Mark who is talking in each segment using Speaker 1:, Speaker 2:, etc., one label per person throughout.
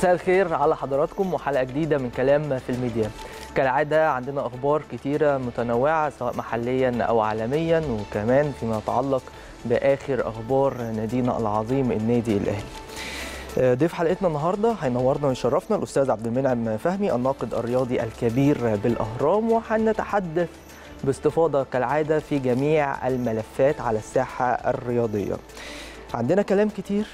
Speaker 1: مساء الخير على حضراتكم وحلقة جديدة من كلام في الميديا كالعادة عندنا أخبار كتيرة متنوعة سواء محليا أو عالميا وكمان فيما يتعلق بآخر أخبار نادينا العظيم النادي الأهلي ضيف حلقتنا النهارده هينورنا ويشرفنا الأستاذ عبد المنعم فهمي الناقد الرياضي الكبير بالأهرام وهنتحدث باستفاضة كالعادة في جميع الملفات على الساحة الرياضية. عندنا كلام كتير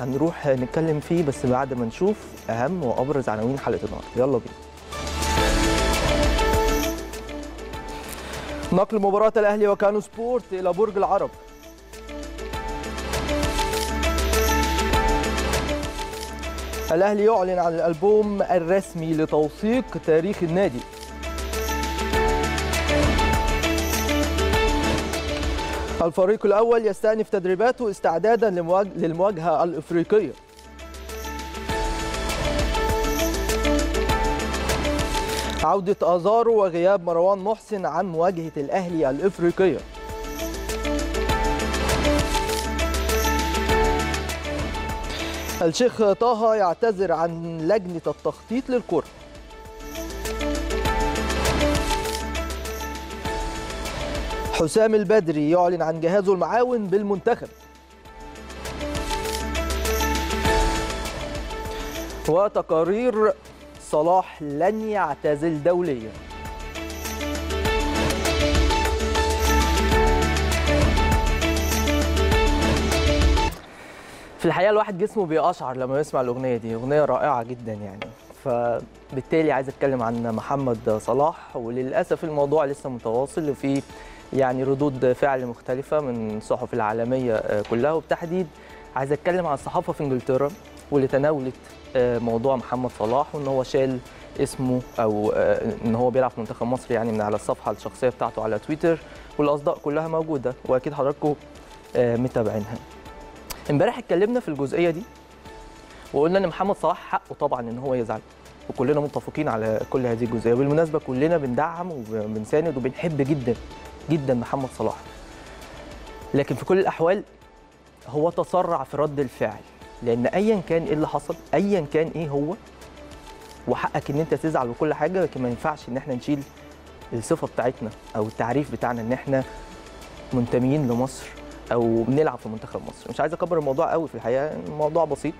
Speaker 1: هنروح نتكلم فيه بس بعد ما نشوف أهم وأبرز عناوين حلقة النهارده. يلا بينا. نقل مباراة الأهلي وكانو سبورت إلى برج العرب. الأهلي يعلن عن الألبوم الرسمي لتوثيق تاريخ النادي. الفريق الأول يستأنف تدريباته استعدادا للمواجهة الإفريقية. عودة أزارو وغياب مروان محسن عن مواجهة الأهلي الإفريقية. الشيخ طه يعتذر عن لجنة التخطيط للكرة. حسام البدري يعلن عن جهازه المعاون بالمنتخب. وتقارير صلاح لن يعتزل دوليا. في الحقيقة الواحد جسمه بيقشعر لما يسمع الأغنية دي أغنية رائعة جدا يعني. فبالتالي عايز أتكلم عن محمد صلاح وللأسف الموضوع لسه متواصل وفي يعني ردود فعل مختلفة من الصحف العالمية كلها. وبالتحديد عايز أتكلم عن الصحافة في إنجلترا واللي تناولت موضوع محمد صلاح وإن هو شال اسمه أو إن هو بيلعب في منتخب مصر يعني من على الصفحة الشخصية بتاعته على تويتر. والأصداء كلها موجودة وأكيد حضراتكم متابعينها. إمبارح اتكلمنا في الجزئية دي وقلنا إن محمد صلاح حقه طبعا إن هو يزعل وكلنا متفقين على كل هذه الجزئية. وبالمناسبة كلنا بندعم وبنساند وبنحب جدا جدا محمد صلاح. لكن في كل الأحوال هو تسرع في رد الفعل. لأن ايا كان إيه اللي حصل؟ ايا كان إيه هو؟ وحقك إن أنت تزعل وكل حاجة لكن ما ينفعش إن إحنا نشيل الصفة بتاعتنا أو التعريف بتاعنا إن إحنا منتميين لمصر أو بنلعب في منتخب مصر. مش عايز أكبر الموضوع قوي في الحقيقة الموضوع بسيط.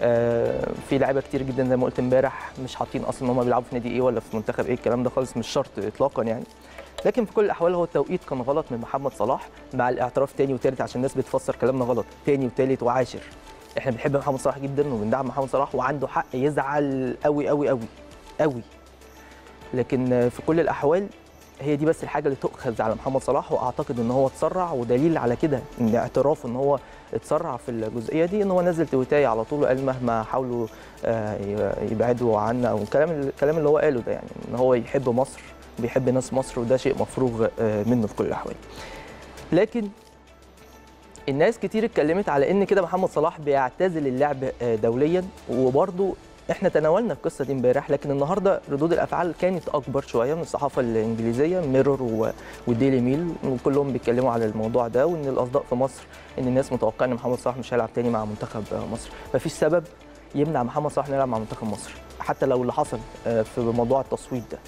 Speaker 1: آه في لعيبة كتير جدا زي ما قلت إمبارح مش حاطين أصلا إن هم بيلعبوا في نادي إيه ولا في منتخب إيه الكلام ده خالص مش شرط اطلاقا يعني. لكن في كل الأحوال هو التوقيت كان غلط من محمد صلاح مع الاعتراف تاني وتالت عشان الناس بتفسر كلامنا غلط. تاني وتالت وعاشر. إحنا بنحب محمد صلاح جدا وبندعم محمد صلاح وعنده حق يزعل قوي قوي قوي قوي لكن في كل الأحوال هي دي بس الحاجة اللي تؤخذ على محمد صلاح وأعتقد إن هو اتسرع ودليل على كده إن اعترافه إن هو اتسرع في الجزئية دي إن هو نزل تويتاية على طول وقال مهما حاولوا يبعدوا عنا أو الكلام الكلام اللي هو قاله ده يعني إن هو يحب مصر. بيحب ناس مصر وده شيء مفروغ منه في كل الأحوال. لكن الناس كتير اتكلمت على إن كده محمد صلاح بيعتزل اللعب دوليا. وبرده إحنا تناولنا القصة دي امبارح لكن النهارده ردود الأفعال كانت أكبر شوية من الصحافة الإنجليزية ميرور والديلي ميل وكلهم بيتكلموا على الموضوع ده وإن الأصداء في مصر إن الناس متوقعة إن محمد صلاح مش هيلعب تاني مع منتخب مصر. مفيش سبب يمنع محمد صلاح إنه يلعب مع منتخب مصر حتى لو اللي حصل في موضوع التصويت ده.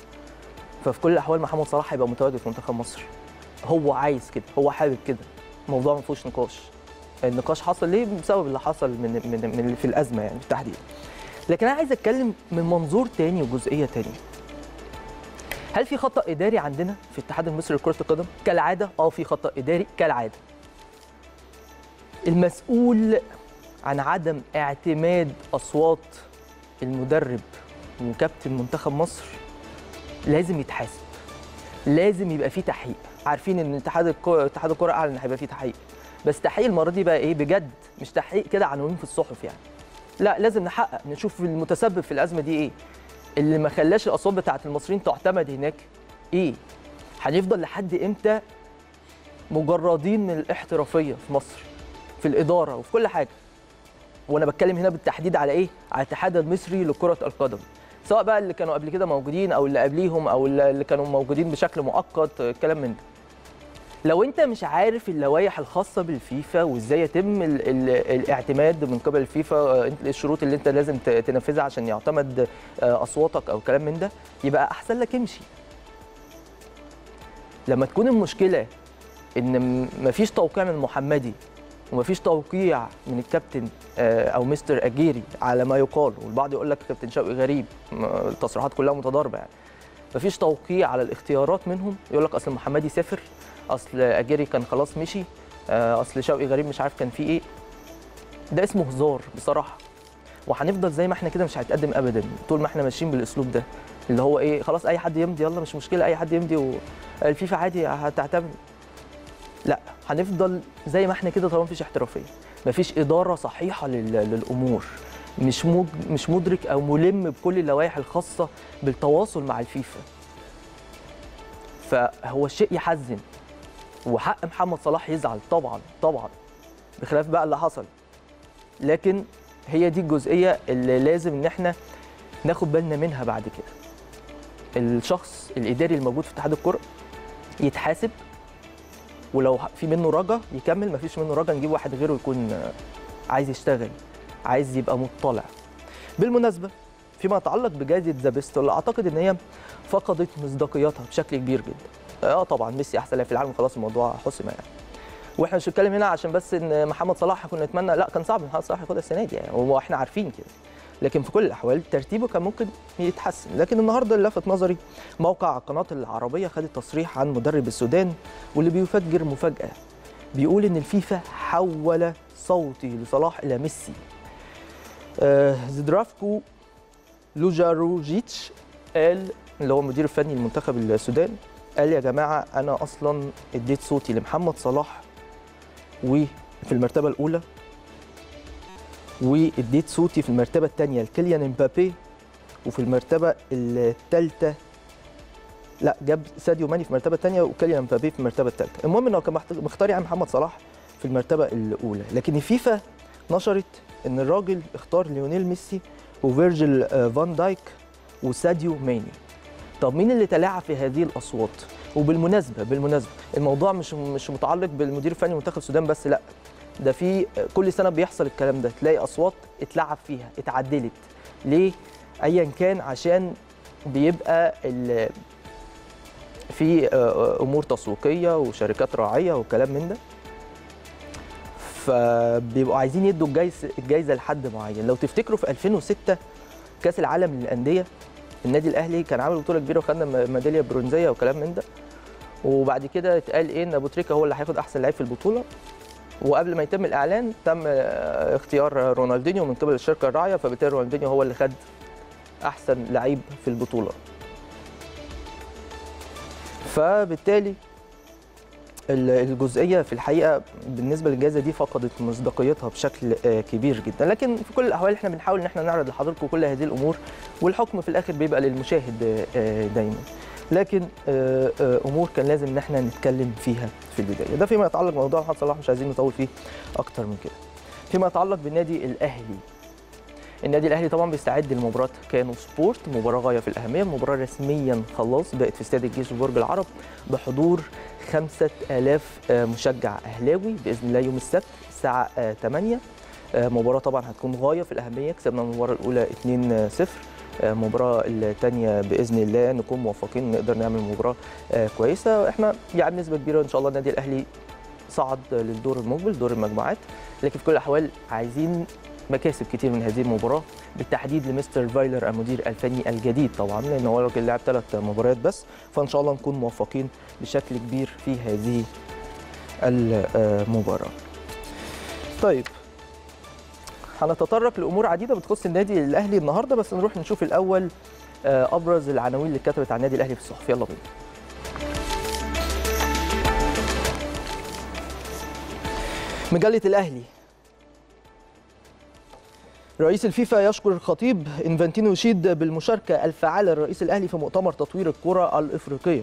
Speaker 1: ففي كل الأحوال محمد صلاح هيبقى متواجد في منتخب مصر. هو عايز كده هو حابب كده. الموضوع ما فيهوش نقاش. النقاش حصل ليه؟ بسبب اللي حصل من من, من في الأزمة يعني بالتحديد. لكن أنا عايز أتكلم من منظور تاني وجزئية تانية هل في خطأ إداري عندنا في الاتحاد المصري لكرة القدم؟ كالعادة آه في خطأ إداري كالعادة. المسؤول عن عدم اعتماد أصوات المدرب وكابتن منتخب مصر لازم يتحاسب. لازم يبقى فيه تحقيق. عارفين إن اتحاد الكره اتحاد الكرة أعلن إن هيبقى فيه تحقيق. بس تحقيق المرة دي بقى إيه؟ بجد مش تحقيق كده عناوين في الصحف يعني. لا لازم نحقق. نشوف المتسبب في الأزمة دي إيه. اللي ما خلاش الأصوات بتاعة المصريين تعتمد هناك إيه؟ هنفضل لحد إمتى مجردين من الاحترافية في مصر في الإدارة وفي كل حاجة؟ وأنا بتكلم هنا بالتحديد على إيه؟ على الاتحاد المصري لكرة القدم. سواء بقى اللي كانوا قبل كده موجودين أو اللي قبليهم أو اللي كانوا موجودين بشكل مؤقت الكلام من ده. لو أنت مش عارف اللوائح الخاصة بالفيفا وإزاي يتم ال ال الاعتماد من قبل الفيفا آه، الشروط اللي أنت لازم تنفذها عشان يعتمد آه، أصواتك أو كلام من ده يبقى أحسن لك امشي. لما تكون المشكلة إن مفيش توقيع من محمدي ومفيش توقيع من الكابتن آه، أو مستر أجيري على ما يقال والبعض يقول لك كابتن شوقي غريب التصريحات كلها متضاربة يعني. مفيش توقيع على الاختيارات منهم يقول لك أصل محمدي سافر أصل أجيري كان خلاص مشي آه، أصل شوقي غريب مش عارف كان فيه إيه. ده اسمه هزار بصراحة. وهنفضل زي ما إحنا كده مش هنتقدم ابدا طول ما إحنا ماشيين بالأسلوب ده. اللي هو إيه خلاص أي حد يمضي يلا مش مشكلة أي حد يمضي والفيفا عادي هتعتمد. لا هنفضل زي ما إحنا كده طالما مفيش احترافية. مفيش إدارة صحيحة لل- للأمور. مش. مش مدرك أو ملم بكل اللوائح الخاصة بالتواصل مع الفيفا. فهو الشيء يحزن. وحق محمد صلاح يزعل طبعا طبعا بخلاف بقى اللي حصل. لكن هي دي الجزئية اللي لازم إن إحنا ناخد بالنا منها بعد كده. الشخص الإداري الموجود في اتحاد الكرة يتحاسب ولو في منه رجا يكمل ما فيش منه رجا نجيب واحد غيره يكون عايز يشتغل عايز يبقى مطلع. بالمناسبة فيما يتعلق بجائزة The Best اللي أعتقد إن هي فقدت مصداقيتها بشكل كبير جدا. آه طبعا ميسي أحسن لاعب في العالم خلاص الموضوع حسم يعني. وإحنا مش بنتكلم هنا عشان بس إن محمد صلاح كنا نتمنى لا كان صعب محمد صلاح ياخدها السنة دي يعني وإحنا عارفين كده. لكن في كل الأحوال ترتيبه كان ممكن يتحسن. لكن النهارده اللي لفت نظري موقع القناه العربية خد تصريح عن مدرب السودان واللي بيفجر مفاجأة. بيقول إن الفيفا حول صوتي لصلاح إلى ميسي. آه زدرافكو لوجاروجيتش قال اللي هو المدير الفني لمنتخب السودان قال يا جماعة أنا أصلا اديت صوتي لمحمد صلاح وفي المرتبة الأولى واديت صوتي في المرتبة الثانية لكيليان امبابي وفي المرتبة الثالثه لا جاب ساديو ماني في المرتبة الثانية وكيليان امبابي في المرتبة الثالثه المهم إنه كان مختار يعني محمد صلاح في المرتبة الأولى. لكن الفيفا نشرت إن الراجل اختار ليونيل ميسي وفيرجيل آه، فان دايك وساديو ماني. طب مين اللي تلاعب في هذه الأصوات؟ وبالمناسبة بالمناسبة الموضوع مش مش متعلق بالمدير الفني لمنتخب السودان بس لا. ده في كل سنة بيحصل الكلام ده تلاقي أصوات اتلعب فيها اتعدلت. ليه؟ ايا كان عشان بيبقى في آه، أمور تسويقية وشركات راعية وكلام من ده. فبيبقوا عايزين يدوا الجايزه الجايزة لحد معين. لو تفتكروا في 2006 كأس العالم للأندية النادي الأهلي كان عامل بطولة كبيرة وخدنا ميدالية برونزية وكلام من ده. وبعد كده اتقال إيه؟ إن أبو تريكة هو اللي هياخد أحسن لعيب في البطولة. وقبل ما يتم الإعلان تم آه، اختيار رونالدينيو من قبل الشركة الراعية فبالتالي رونالدينيو هو اللي خد أحسن لعيب في البطولة. فبالتالي ال- الجزئية في الحقيقة بالنسبة للجائزة دي فقدت مصداقيتها بشكل آه، كبير جدا. لكن في كل الأحوال إحنا بنحاول إن إحنا نعرض لحضراتكم كل هذه الأمور والحكم في الآخر بيبقى للمشاهد آه، دايما. لكن آه، آه، أمور كان لازم إن إحنا نتكلم فيها في البداية. ده فيما يتعلق بموضوع محمد صلاح مش عايزين نطول فيه أكتر من كده. فيما يتعلق بالنادي الأهلي. النادي الأهلي طبعا بيستعد لمباراة كانو سبورت مباراة غاية في الأهمية المباراه رسميا خلاص بقت في استاد الجيش وبرج العرب بحضور 5000 آه، مشجع أهلاوي بإذن الله يوم السبت الساعة آه، 8 آه، مباراة طبعا هتكون غاية في الأهمية. كسبنا المباراة الأولى 2-0 آه، المباراه الثانية بإذن الله. نكون موفقين نقدر نعمل مباراة آه، كويسة. إحنا يعني بنسبة كبيرة إن شاء الله النادي الأهلي صعد للدور المقبل دور المجموعات. لكن في كل الأحوال عايزين مكاسب كتير من هذه المباراة بالتحديد لمستر فايلر المدير الفني الجديد طبعا لأن هو راجل لعب ثلاث مباريات بس. فإن شاء الله نكون موفقين بشكل كبير في هذه المباراة. طيب هنتطرق لأمور عديدة بتخص النادي الأهلي النهارده بس نروح نشوف الأول آه، أبرز العناوين اللي اتكتبت عن النادي الأهلي في الصحف يلا بينا. مجلة الأهلي رئيس الفيفا يشكر الخطيب إنفانتينو يشيد بالمشاركة الفعالة للرئيس الأهلي في مؤتمر تطوير الكرة الإفريقية.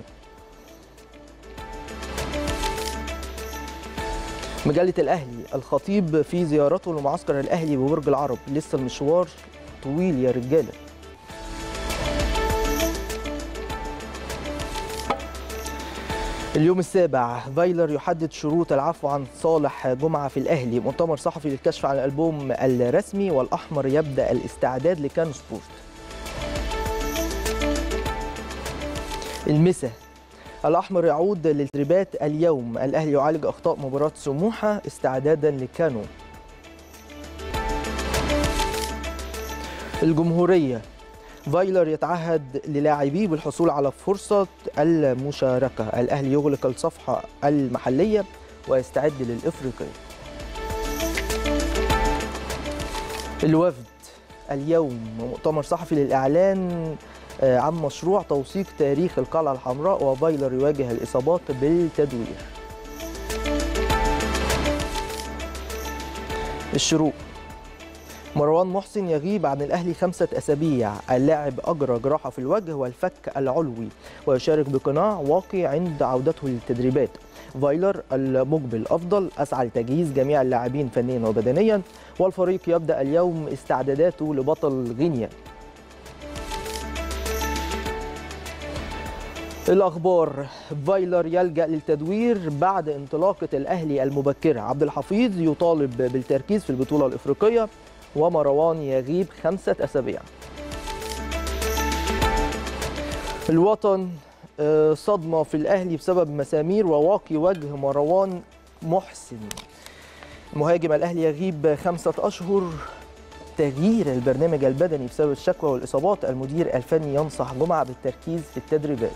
Speaker 1: مجلة الأهلي الخطيب في زيارته لمعسكر الأهلي ببرج العرب. لسه المشوار طويل يا رجالة. اليوم السابع فايلر يحدد شروط العفو عن صالح جمعة في الأهلي. مؤتمر صحفي للكشف عن الألبوم الرسمي والأحمر يبدأ الاستعداد لكان سبورت. المسا الأحمر يعود للتدريبات اليوم. الأهلي يعالج أخطاء مباراة سموحة استعدادا لكانو الجمهورية. فايلر يتعهد للاعبيه بالحصول على فرصة المشاركة. الأهلي يغلق الصفحة المحلية ويستعد للإفريقية. الوفد. اليوم مؤتمر صحفي للإعلان عن مشروع توثيق تاريخ القلعة الحمراء وفايلر يواجه الإصابات بالتدوير. الشروق. مروان محسن يغيب عن الأهلي خمسة أسابيع. اللاعب أجرى جراحة في الوجه والفك العلوي ويشارك بقناع واقي عند عودته للتدريبات. فايلر المقبل أفضل. أسعى لتجهيز جميع اللاعبين فنيا وبدنيا. والفريق يبدأ اليوم استعداداته لبطل غينيا. الأخبار فايلر يلجأ للتدوير بعد انطلاقة الأهلي المبكرة. عبد الحفيظ يطالب بالتركيز في البطولة الإفريقية ومروان يغيب خمسة أسابيع. الوطن صدمة في الأهلي بسبب مسامير وواقي وجه مروان محسن. مهاجم الأهلي يغيب خمسة أشهر. تغيير البرنامج البدني بسبب الشكوى والإصابات المدير الفني ينصح جمعة بالتركيز في التدريبات.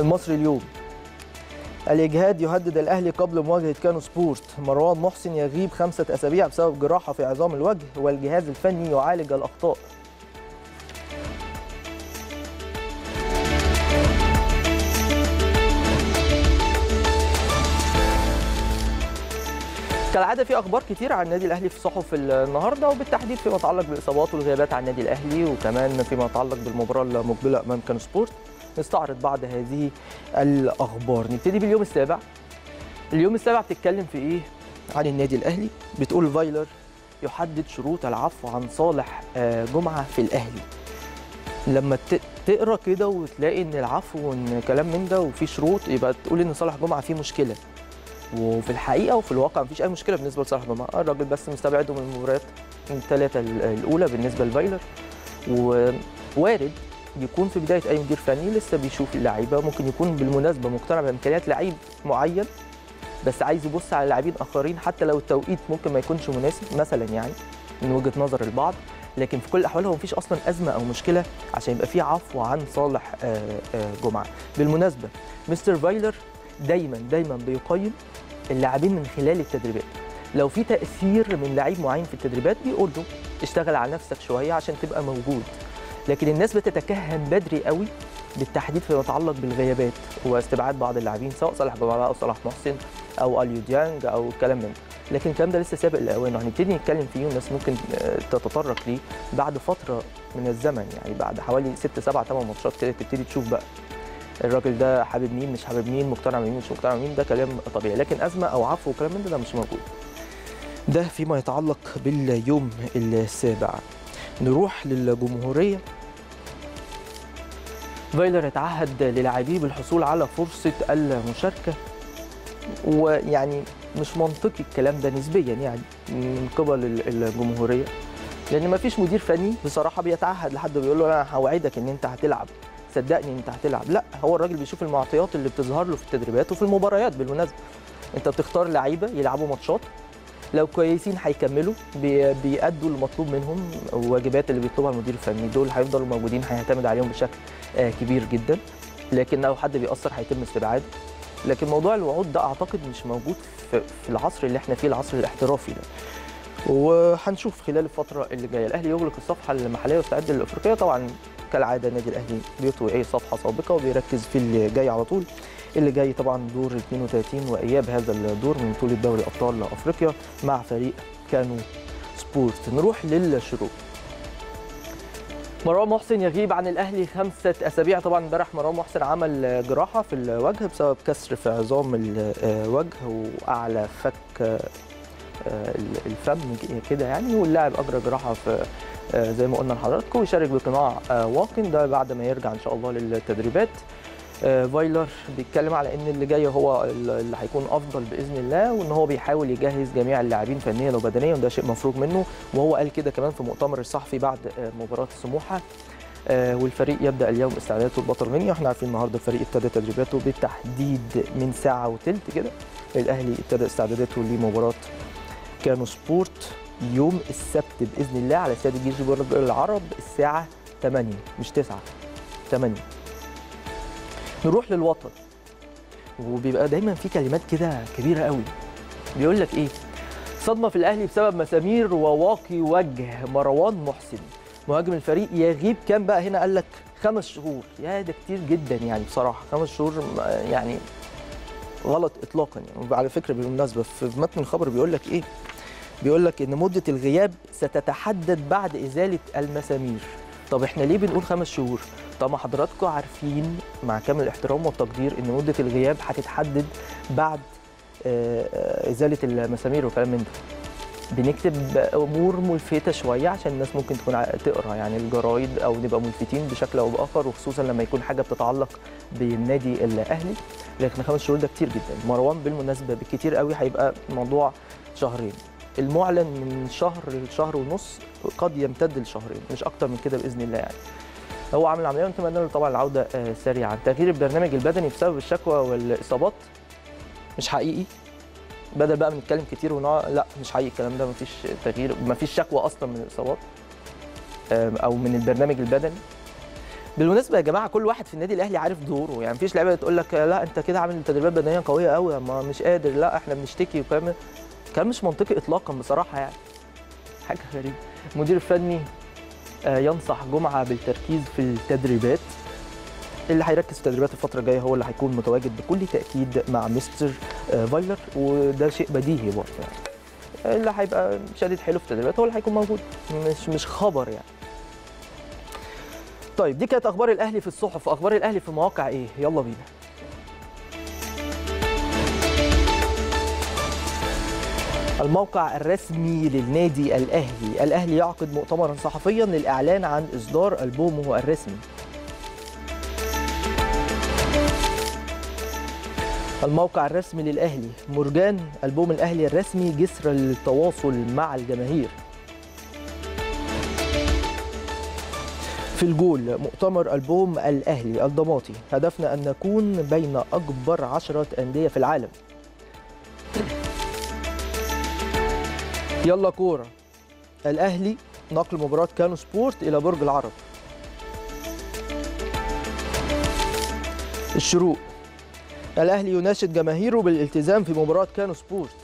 Speaker 1: المصري اليوم. الإجهاد يهدد الأهلي قبل مواجهة كانو سبورت. مروان محسن يغيب خمسة أسابيع بسبب جراحة في عظام الوجه والجهاز الفني يعالج الأخطاء. كالعادة في أخبار كتير عن النادي الأهلي في صحف النهارده وبالتحديد فيما يتعلق بالاصابات والغيابات عن النادي الأهلي وكمان فيما يتعلق بالمباراة المقبلة أمام كانو سبورت. نستعرض بعض هذه الأخبار. نبتدي باليوم السابع. اليوم السابع بتتكلم في إيه؟ عن النادي الأهلي. بتقول فايلر يحدد شروط العفو عن صالح جمعة في الأهلي. لما تقرأ كده وتلاقي إن العفو وإن كلام من ده وفي شروط يبقى تقول إن صالح جمعة فيه مشكلة. وفي الحقيقة وفي الواقع مفيش أي مشكلة بالنسبة لصالح جمعة. الراجل بس مستبعده من المباريات الثلاثة الأولى بالنسبة لفايلر. ووارد يكون في بداية أي مدير فني لسه بيشوف اللعيبة ممكن يكون بالمناسبة مقتنع بإمكانيات لعيب معين بس عايز يبص على لاعبين آخرين حتى لو التوقيت ممكن ما يكونش مناسب مثلا يعني من وجهة نظر البعض. لكن في كل الأحوال هو مفيش أصلا أزمة أو مشكلة عشان يبقى في عفو عن صالح جمعة. بالمناسبة مستر فايلر دايما دايما بيقيم اللاعبين من خلال التدريبات. لو في تأثير من لعيب معين في التدريبات بيقول له اشتغل على نفسك شوية عشان تبقى موجود. لكن الناس بتتكهن بدري قوي بالتحديد فيما يتعلق بالغيابات واستبعاد بعض اللاعبين سواء صالح جمعه أو صلاح محسن أو أليو ديانج أو الكلام من لكن الكلام ده لسه سابق لاوانه هنبتدي نتكلم فيه والناس ممكن تتطرق ليه بعد فترة من الزمن يعني بعد حوالي 6 7 8 ماتشات كده تبتدي تشوف بقى الراجل ده حابب مين مش حابب مين مقتنع بمين مش مقتنع بمين ده كلام طبيعي. لكن أزمة أو عفو وكلام من ده, ده مش موجود. ده فيما يتعلق باليوم السابع. نروح للجمهورية. فايلر يتعهد للاعبيه بالحصول على فرصة المشاركة. ويعني مش منطقي الكلام ده نسبيا يعني من قبل الجمهورية. لأن ما فيش مدير فني بصراحة بيتعهد لحد بيقول له أنا هوعدك إن أنت هتلعب. صدقني أنت هتلعب. لأ هو الراجل بيشوف المعطيات اللي بتظهر له في التدريبات وفي المباريات بالمناسبة. أنت بتختار لعيبة يلعبوا ماتشات لو كويسين هيكملوا بي- بيأدوا المطلوب منهم والواجبات اللي بيطلبها المدير الفني. دول هيفضلوا موجودين هيعتمد عليهم بشكل آه، كبير جدا. لكن لو حد بيأثر هيتم استبعاده لكن موضوع الوعود ده أعتقد مش موجود في العصر اللي إحنا فيه العصر الاحترافي ده. وهنشوف خلال الفترة اللي جاية. الأهلي يغلق الصفحة المحلية ويستعد للإفريقية. طبعا كالعادة النادي الأهلي بيطوي أي صفحة سابقة وبيركز في اللي جاي على طول. اللي جاي طبعا دور 32 وإياب هذا الدور من بطولة دوري أبطال أفريقيا مع فريق كانو سبورت. نروح للشروق. مروان محسن يغيب عن الأهلي خمسة أسابيع. طبعا امبارح مروان محسن عمل جراحة في الوجه بسبب كسر في عظام الوجه وأعلى فك آه، الفم كده يعني. واللاعب أجرى جراحة في آه، زي ما قلنا لحضراتكم. ويشارك بقناع آه، واقن. ده بعد ما يرجع إن شاء الله للتدريبات. فايلر بيتكلم على إن اللي جاي هو اللي هيكون أفضل بإذن الله وإن هو بيحاول يجهز جميع اللاعبين فنيا وبدنيا وده شيء مفروغ منه. وهو قال كده كمان في مؤتمر الصحفي بعد آه، مباراة سموحة آه، والفريق يبدأ اليوم استعداداته البطرمانيه وإحنا عارفين النهارده الفريق ابتدى تدريباته بالتحديد من ساعة وثلث كده. الأهلي ابتدى استعداداته لمباراة كانو سبورت يوم السبت بإذن الله على استاد الجيش العرب الساعة 8 مش 9 8 نروح للوطن. وبيبقى دايما في كلمات كده كبيرة قوي. بيقول لك إيه؟ صدمة في الأهلي بسبب مسامير وواقي وجه مروان محسن. مهاجم الفريق يغيب كام بقى هنا؟ قال لك خمس شهور. يا ده كتير جدا يعني بصراحة. خمس شهور يعني غلط اطلاقا يعني. وعلى فكرة بالمناسبة في متن الخبر بيقول لك إيه؟ بيقول لك إن مدة الغياب ستتحدد بعد إزالة المسامير. طب إحنا ليه بنقول خمس شهور؟ طب ما حضراتكم عارفين مع كامل الاحترام والتقدير إن مدة الغياب هتتحدد بعد آه، آه، إزالة المسامير وكلام من ده. بنكتب أمور ملفتة شوية عشان الناس ممكن تكون تقرأ. يعني الجرايد أو نبقى ملفتين بشكل أو بآخر وخصوصا لما يكون حاجة بتتعلق بالنادي الأهلي. لكن خمس شهور ده كتير جدا. مروان بالمناسبة بالكتير قوي هيبقى موضوع شهرين. المعلن من شهر لشهر ونص قد يمتد لشهرين مش أكتر من كده بإذن الله يعني. هو عامل عمليه ونتمنى له طبعا العودة آه، سريعا. تغيير البرنامج البدني بسبب الشكوى والإصابات مش حقيقي. بدل بقى بنتكلم كتير ونقع لا مش حقيقي الكلام ده مفيش تغيير مفيش شكوى أصلا من الإصابات أو من البرنامج البدني. بالمناسبة يا جماعة كل واحد في النادي الأهلي عارف دوره. يعني مفيش لعيبة تقول لك لا أنت كده عامل تدريبات بدنية قوية قوي ما مش قادر لا إحنا بنشتكي وكلام كلام مش منطقي اطلاقا بصراحة يعني. حاجة غريبة. المدير الفني آه، ينصح جمعة بالتركيز في التدريبات. اللي هيركز في التدريبات الفترة الجاية هو اللي هيكون متواجد بكل تأكيد مع مستر آه، فايلر وده شيء بديهي برضه يعني. اللي هيبقى شادد حلو في التدريبات هو اللي هيكون موجود. مش مش خبر يعني. طيب دي كانت أخبار الأهلي في الصحف. أخبار الأهلي في المواقع إيه؟ يلا بينا. الموقع الرسمي للنادي الأهلي. الأهلي يعقد مؤتمرا صحفيا للإعلان عن إصدار ألبومه الرسمي. الموقع الرسمي للأهلي. مرجان ألبوم الأهلي الرسمي جسر للتواصل مع الجماهير. في الجول مؤتمر ألبوم الأهلي الضماطي. هدفنا أن نكون بين أكبر عشرة أندية في العالم. يلا كورة. الأهلي نقل مباراة كانو سبورت إلى برج العرب. الشروق. الأهلي يناشد جماهيره بالالتزام في مباراة كانو سبورت.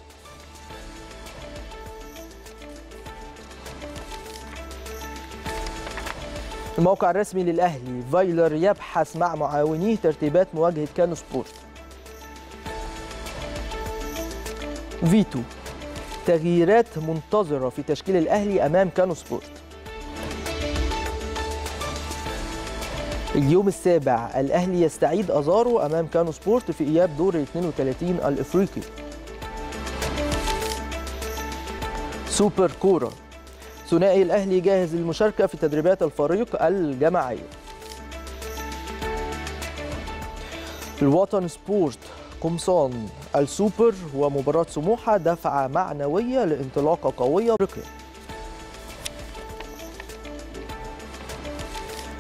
Speaker 1: الموقع الرسمي للأهلي. فايلر يبحث مع معاونيه ترتيبات مواجهة كانو سبورت. فيتو. تغييرات منتظرة في تشكيل الأهلي أمام كانو سبورت. اليوم السابع الأهلي يستعيد أزارو أمام كانو سبورت في إياب دور ال 32 الإفريقي. سوبر كورة. ثنائي الأهلي جاهز للمشاركة في تدريبات الفريق الجماعية الوطن سبورت. قمصان السوبر ومباراة سموحة دفعة معنوية لانطلاقة قوية أفريقيا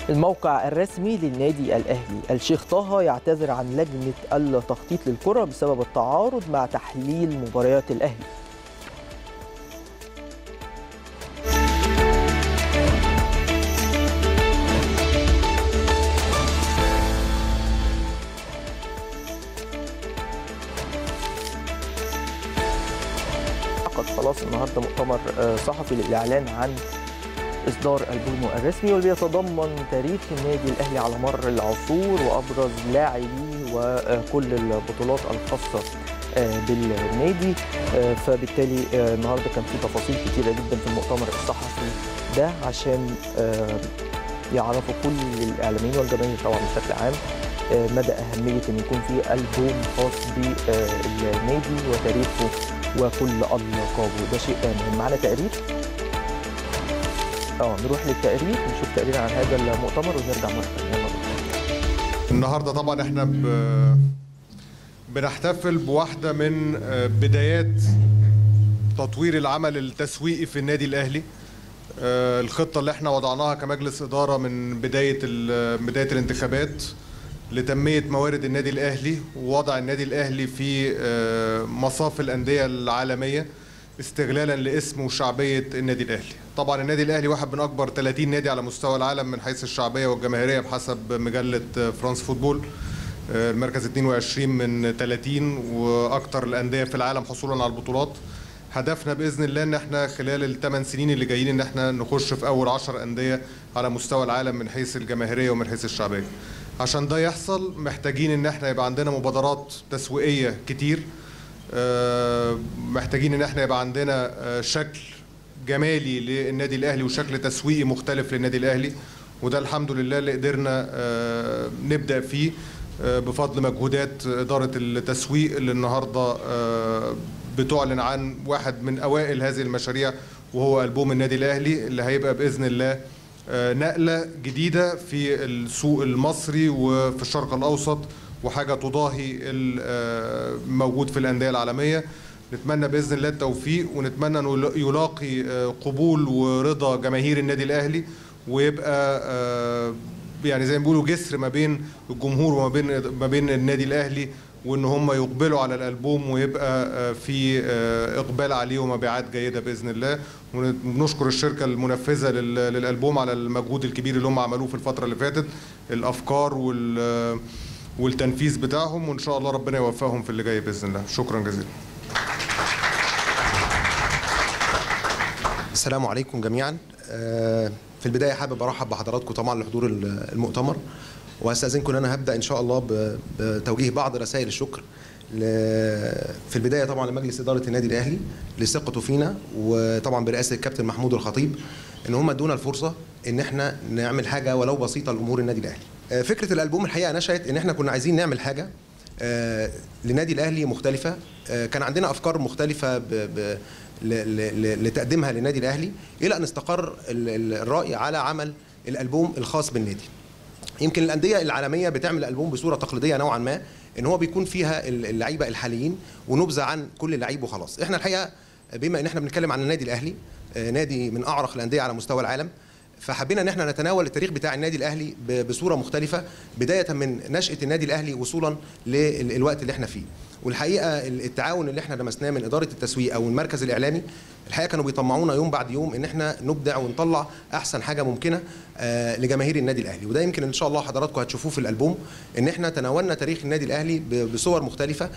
Speaker 1: الموقع الرسمي للنادي الأهلي. الشيخ طه يعتذر عن لجنة التخطيط للكرة بسبب التعارض مع تحليل مباريات الأهلي. النهارده مؤتمر آه، صحفي للإعلان عن إصدار ألبومه الرسمي واللي بيتضمن تاريخ النادي الأهلي على مر العصور وأبرز لاعبيه وكل البطولات الخاصة آه، بالنادي. آه، فبالتالي النهارده كان في تفاصيل كتيرة جدا في المؤتمر الصحفي ده عشان يعرفوا كل الإعلاميين والجماهير طبعا بشكل عام مدى أهمية إن يكون في ألبوم خاص بالنادي وتاريخه وكل ألقابه ده شيء مهم. معانا تقرير آه نروح للتقرير نشوف تقرير عن هذا المؤتمر ونرجع مرة ثانية.
Speaker 2: النهارده طبعا إحنا ب... بنحتفل بواحدة من بدايات تطوير العمل التسويقي في النادي الأهلي. آه، الخطة اللي إحنا وضعناها كمجلس إدارة من بداية بداية الانتخابات. لتنمية موارد النادي الأهلي ووضع النادي الأهلي في آه، مصاف الأندية العالمية استغلالا لاسم وشعبية النادي الأهلي. طبعا النادي الأهلي واحد من أكبر 30 نادي على مستوى العالم من حيث الشعبية والجماهيرية بحسب مجلة فرانس فوتبول. آه، المركز 22 من 30 وأكثر الأندية في العالم حصولا على البطولات. هدفنا بإذن الله إن إحنا خلال الثمان سنين اللي جايين إن إحنا نخش في أول 10 أندية على مستوى العالم من حيث الجماهيرية ومن حيث الشعبية. عشان ده يحصل محتاجين إن إحنا يبقى عندنا مبادرات تسويقية كتير. آه، محتاجين إن إحنا يبقى عندنا آه، شكل جمالي للنادي الأهلي وشكل تسويقي مختلف للنادي الأهلي. وده الحمد لله اللي قدرنا آه، نبدأ فيه بفضل مجهودات إدارة التسويق اللي النهارده بتعلن عن واحد من أوائل هذه المشاريع وهو ألبوم النادي الأهلي اللي هيبقى بإذن الله آه، نقلة جديدة في السوق المصري وفي الشرق الأوسط وحاجة تضاهي الموجود في الأندية العالمية. نتمنى بإذن الله التوفيق ونتمنى أنه يلاقي آه، قبول ورضا جماهير النادي الأهلي ويبقى آه، يعني زي ما بيقولوا جسر ما بين الجمهور وما بين ما بين النادي الأهلي وإن هم يقبلوا على الألبوم ويبقى آه، في آه، إقبال عليه ومبيعات جيدة بإذن الله. ونشكر الشركة المنفذة لل- للألبوم على المجهود الكبير اللي هم عملوه في الفترة اللي فاتت الأفكار وال والتنفيذ بتاعهم وإن شاء الله ربنا يوفقهم في اللي جاي بإذن الله. شكرا جزيلا.
Speaker 3: السلام عليكم جميعا. آه، في البداية حابب أرحب بحضراتكم طبعا لحضور ال- المؤتمر. واستاذنكم إن أنا هبدأ إن شاء الله بتوجيه بعض رسائل الشكر في البداية طبعا لمجلس إدارة النادي الأهلي لثقته فينا وطبعا برئاسة الكابتن محمود الخطيب إن هم ادونا الفرصة إن إحنا نعمل حاجة ولو بسيطة لأمور النادي الأهلي. آه، فكرة الألبوم الحقيقة نشأت إن إحنا كنا عايزين نعمل حاجة آه، لنادي الأهلي مختلفة آه، كان عندنا أفكار مختلفة ب ب لتقديمها للنادي الأهلي إلى أن استقر ال- ال- الرأي على عمل الألبوم الخاص بالنادي. يمكن الأندية العالمية بتعمل ألبوم بصورة تقليدية نوعا ما إن هو بيكون فيها ال- اللعيبة الحاليين ونبذة عن كل لعيب وخلاص. إحنا الحقيقة بما إن إحنا بنتكلم عن النادي الأهلي آه، نادي من أعرق الأندية على مستوى العالم فحبينا إن إحنا نتناول التاريخ بتاع النادي الأهلي بصورة مختلفة بداية من نشأة النادي الأهلي وصولا للوقت اللي إحنا فيه. والحقيقة ال- التعاون اللي إحنا لمسناه من إدارة التسويق أو المركز الإعلامي الحقيقة كانوا بيطمعونا يوم بعد يوم إن إحنا نبدع ونطلع أحسن حاجة ممكنة آه، لجماهير النادي الأهلي. وده يمكن إن شاء الله حضراتكم هتشوفوه في الألبوم إن إحنا تناولنا تاريخ النادي الأهلي بصور مختلفة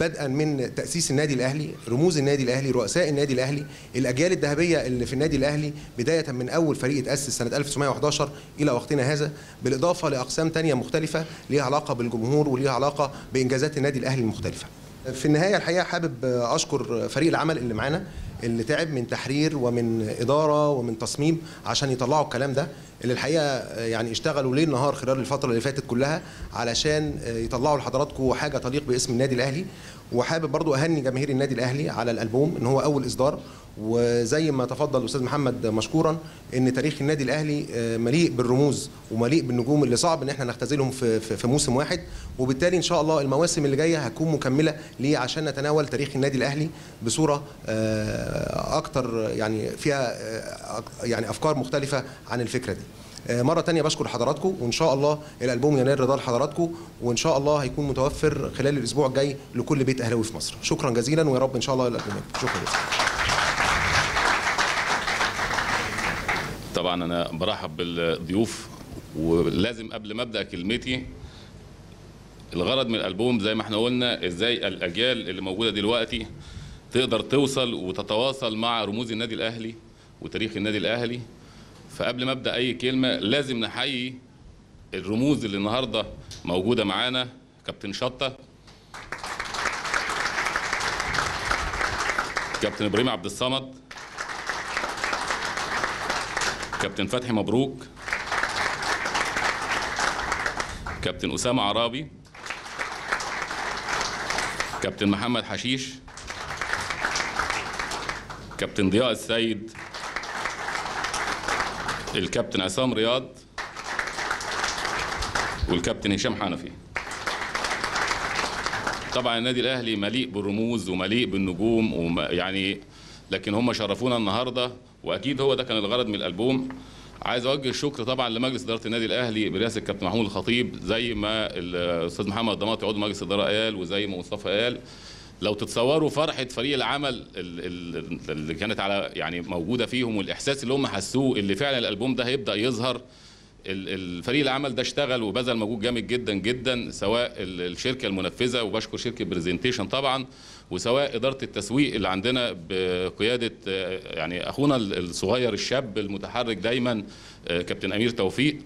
Speaker 3: بدءا من تأسيس النادي الأهلي رموز النادي الأهلي رؤساء النادي الأهلي الأجيال الذهبية اللي في النادي الأهلي بداية من أول فريق اتأسس سنة 1911 إلى وقتنا هذا بالإضافة لأقسام تانية مختلفة ليها علاقة بالجمهور وليها علاقة بإنجازات النادي الأهلي المختلفة. في النهاية الحقيقة حابب أشكر فريق العمل اللي معانا اللي تعب من تحرير ومن إدارة ومن تصميم عشان يطلعوا الكلام ده اللي الحقيقة يعني اشتغلوا ليل نهار خلال الفترة اللي فاتت كلها علشان يطلعوا لحضراتكم حاجة تليق باسم النادي الأهلي. وحابب برضو أهني جماهير النادي الأهلي على الألبوم إن هو أول إصدار. وزي ما تفضل الأستاذ محمد مشكورا إن تاريخ النادي الأهلي آه، مليء بالرموز ومليء بالنجوم اللي صعب إن إحنا نختزلهم في في في موسم واحد. وبالتالي إن شاء الله المواسم اللي جاية هتكون مكملة ليه عشان نتناول تاريخ النادي الأهلي بصورة آه، أكتر يعني فيها آه، يعني أفكار مختلفة عن الفكرة دي. آه، مرة تانية بشكر حضراتكم وإن شاء الله الألبوم ينال رضا لحضراتكم وإن شاء الله هيكون متوفر خلال الأسبوع الجاي لكل بيت أهلاوي في مصر. شكرا جزيلا ويا رب إن شاء الله الألبوم يكون. شكرا جزيلا.
Speaker 4: طبعا أنا برحب بالضيوف ولازم قبل ما أبدأ كلمتي الغرض من الألبوم زي ما إحنا قلنا إزاي الأجيال اللي موجودة دلوقتي تقدر توصل وتتواصل مع رموز النادي الأهلي وتاريخ النادي الأهلي. فقبل ما أبدأ أي كلمة لازم نحيي الرموز اللي النهارده موجودة معانا كابتن شطة. كابتن إبراهيم عبد الصمد. كابتن فتحي مبروك. كابتن أسامة عرابي. كابتن محمد حشيش. كابتن ضياء السيد. الكابتن عصام رياض والكابتن هشام حنفي. طبعا النادي الأهلي مليء بالرموز ومليء بالنجوم وما يعني لكن هم شرفونا النهارده وأكيد هو ده كان الغرض من الألبوم. عايز أوجه الشكر طبعا لمجلس إدارة النادي الأهلي برئاسة الكابتن محمود الخطيب زي ما الاستاذ محمد ضماطي عضو مجلس الاداره قال وزي ما مصطفى قال لو تتصوروا فرحة فريق العمل ال- ال- اللي كانت على يعني موجودة فيهم والإحساس اللي هم حسوه اللي فعلا الألبوم ده هيبدأ يظهر ال- الفريق العمل ده اشتغل وبذل مجهود جامد جدا جدا سواء ال- الشركة المنفذة وبشكر شركة برزنتيشن طبعا وسواء إدارة التسويق اللي عندنا بقيادة يعني أخونا ال- الصغير الشاب المتحرك دايما آه، كابتن أمير توفيق.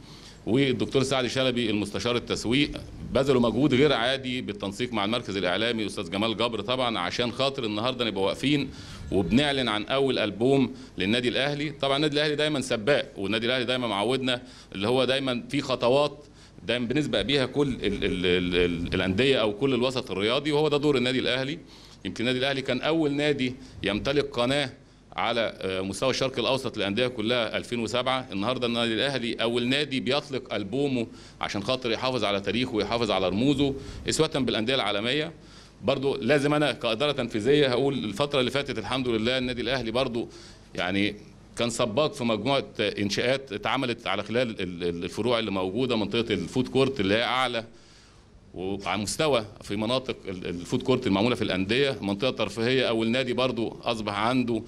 Speaker 4: والدكتور سعد شلبي المستشار التسويق بذلوا مجهود غير عادي بالتنسيق مع المركز الإعلامي الاستاذ جمال جبر طبعا عشان خاطر النهارده نبقى واقفين وبنعلن عن أول ألبوم للنادي الأهلي. طبعا النادي الأهلي دايما سباق والنادي الأهلي دايما معودنا اللي هو دايما في خطوات دايما بنسبق بيها كل ال ال ال ال الأندية أو كل الوسط الرياضي وهو ده دور النادي الأهلي. يمكن النادي الأهلي كان أول نادي يمتلك قناة على آه، مستوى الشرق الأوسط للأندية كلها 2007 النهارده النادي الأهلي اول نادي بيطلق ألبومه عشان خاطر يحافظ على تاريخه ويحافظ على رموزه إسوة بالأندية العالمية. برضو لازم أنا كإدارة تنفيذية هقول الفترة اللي فاتت الحمد لله النادي الأهلي برضو يعني كان سباق في مجموعة إنشاءات اتعملت على خلال ال- ال- الفروع اللي موجودة منطقة ال food court اللي هي أعلى. وعلى مستوى في مناطق ال- ال food court المعمولة في الأندية منطقة ترفيهية أو النادي برضو أصبح عنده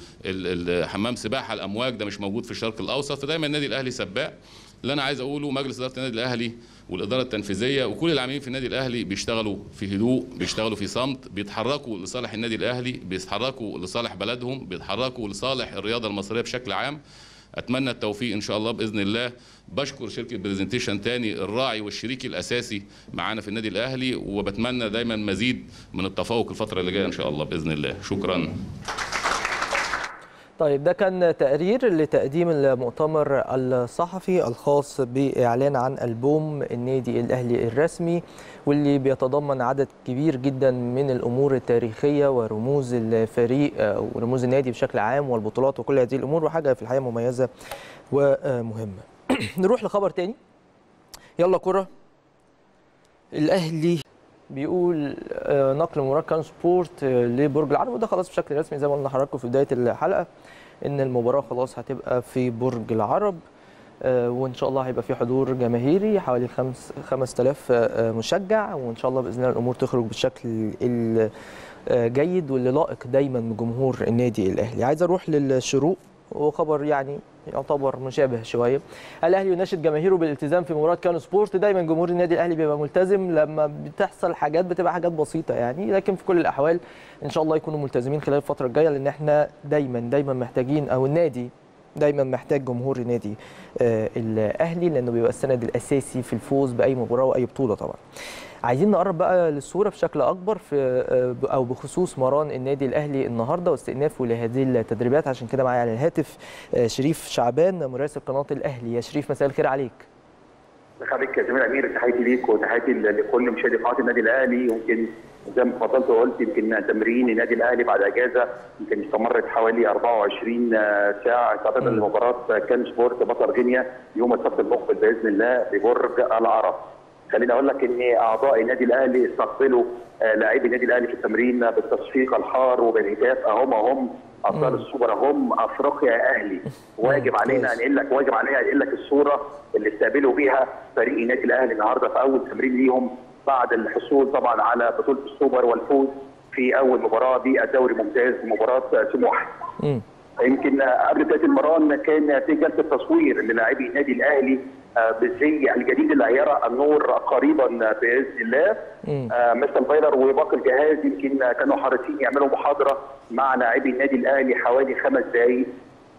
Speaker 4: حمام سباحة الأمواج ده مش موجود في الشرق الأوسط فدايما النادي الأهلي سباق. اللي أنا عايز أقوله مجلس إدارة النادي الأهلي والإدارة التنفيذية وكل العاملين في النادي الأهلي بيشتغلوا في هدوء بيشتغلوا في صمت بيتحركوا لصالح النادي الأهلي بيتحركوا لصالح بلدهم بيتحركوا لصالح الرياضة المصرية بشكل عام. أتمنى التوفيق إن شاء الله بإذن الله. بشكر شركة برزنتيشن تاني الراعي والشريك الأساسي معانا في النادي الأهلي وبتمنى دايما مزيد من التفوق الفترة اللي جاية إن شاء الله بإذن الله. شكرا.
Speaker 1: طيب ده كان تقرير لتقديم المؤتمر الصحفي الخاص بإعلان عن ألبوم النادي الأهلي الرسمي واللي بيتضمن عدد كبير جدا من الأمور التاريخية ورموز الفريق ورموز النادي بشكل عام والبطولات وكل هذه الأمور وحاجة في الحقيقة مميزة ومهمة. نروح لخبر تاني. يلا كرة. الأهلي بيقول آه، نقل مباراة كان سبورت آه، لبرج العرب وده خلاص بشكل رسمي زي ما قلنا لحضراتكم في بداية الحلقة إن المباراة خلاص هتبقى في برج العرب آه، وإن شاء الله هيبقى في حضور جماهيري حوالي خمس 5000 آه، مشجع. وإن شاء الله بإذن الله الأمور تخرج بالشكل الجيد واللي لائق دايما بجمهور النادي الأهلي. عايز أروح للشروق وخبر يعني يعتبر مشابه شوية. الأهلي يناشد جماهيره بالالتزام في مباراة كانو سبورت. دايما جمهور النادي الأهلي بيبقى ملتزم. لما بتحصل حاجات بتبقى حاجات بسيطة يعني لكن في كل الأحوال إن شاء الله يكونوا ملتزمين خلال الفترة الجاية لأن إحنا دايما دايما محتاجين أو النادي دايما محتاج جمهور النادي آه، الأهلي لأنه بيبقى السند الأساسي في الفوز بأي مباراة وأي بطولة طبعا. عايزين نقرب بقى للصورة بشكل أكبر في آه، أو بخصوص مران النادي الأهلي النهارده واستئنافه لهذه التدريبات. عشان كده معايا على الهاتف آه، شريف شعبان مراسل قناة الأهلي. يا شريف مساء الخير عليك.
Speaker 5: حضرتك يا زميل أمير. تحياتي ليك وتحياتي لكل مشاهدي قناة النادي الأهلي. يمكن زي ما اتفضلت وقلت يمكن تمرين النادي الأهلي بعد إجازة يمكن استمرت حوالي 24 ساعة استعدادا لمباراه كان سبورت بطل غينيا يوم السبت المقبل بإذن الله ببرج العرب. خليني أقول لك إن أعضاء النادي الأهلي استقبلوا آه، لاعبي النادي الأهلي في التمرين بالتصفيق الحار وبالهتاف اهم اهم أبطال السوبر هم أفريقيا يا أهلي واجب علينا. انقل لك واجب علينا انقل لك الصورة اللي استقبلوا بيها فريق النادي الأهلي النهارده في أول تمرين ليهم بعد الحصول طبعا على بطولة السوبر والفوز في أول مباراة بالدوري ممتاز مباراة سموحه. يمكن قبل بداية المران كان في جلسة تصوير للاعبي النادي الأهلي آه، بالزي الجديد اللي هيرى النور قريبا بإذن الله. آه، مستر فايلر وباقي الجهاز يمكن كانوا حريصين يعملوا محاضرة مع لاعبي النادي الأهلي حوالي خمس دقائق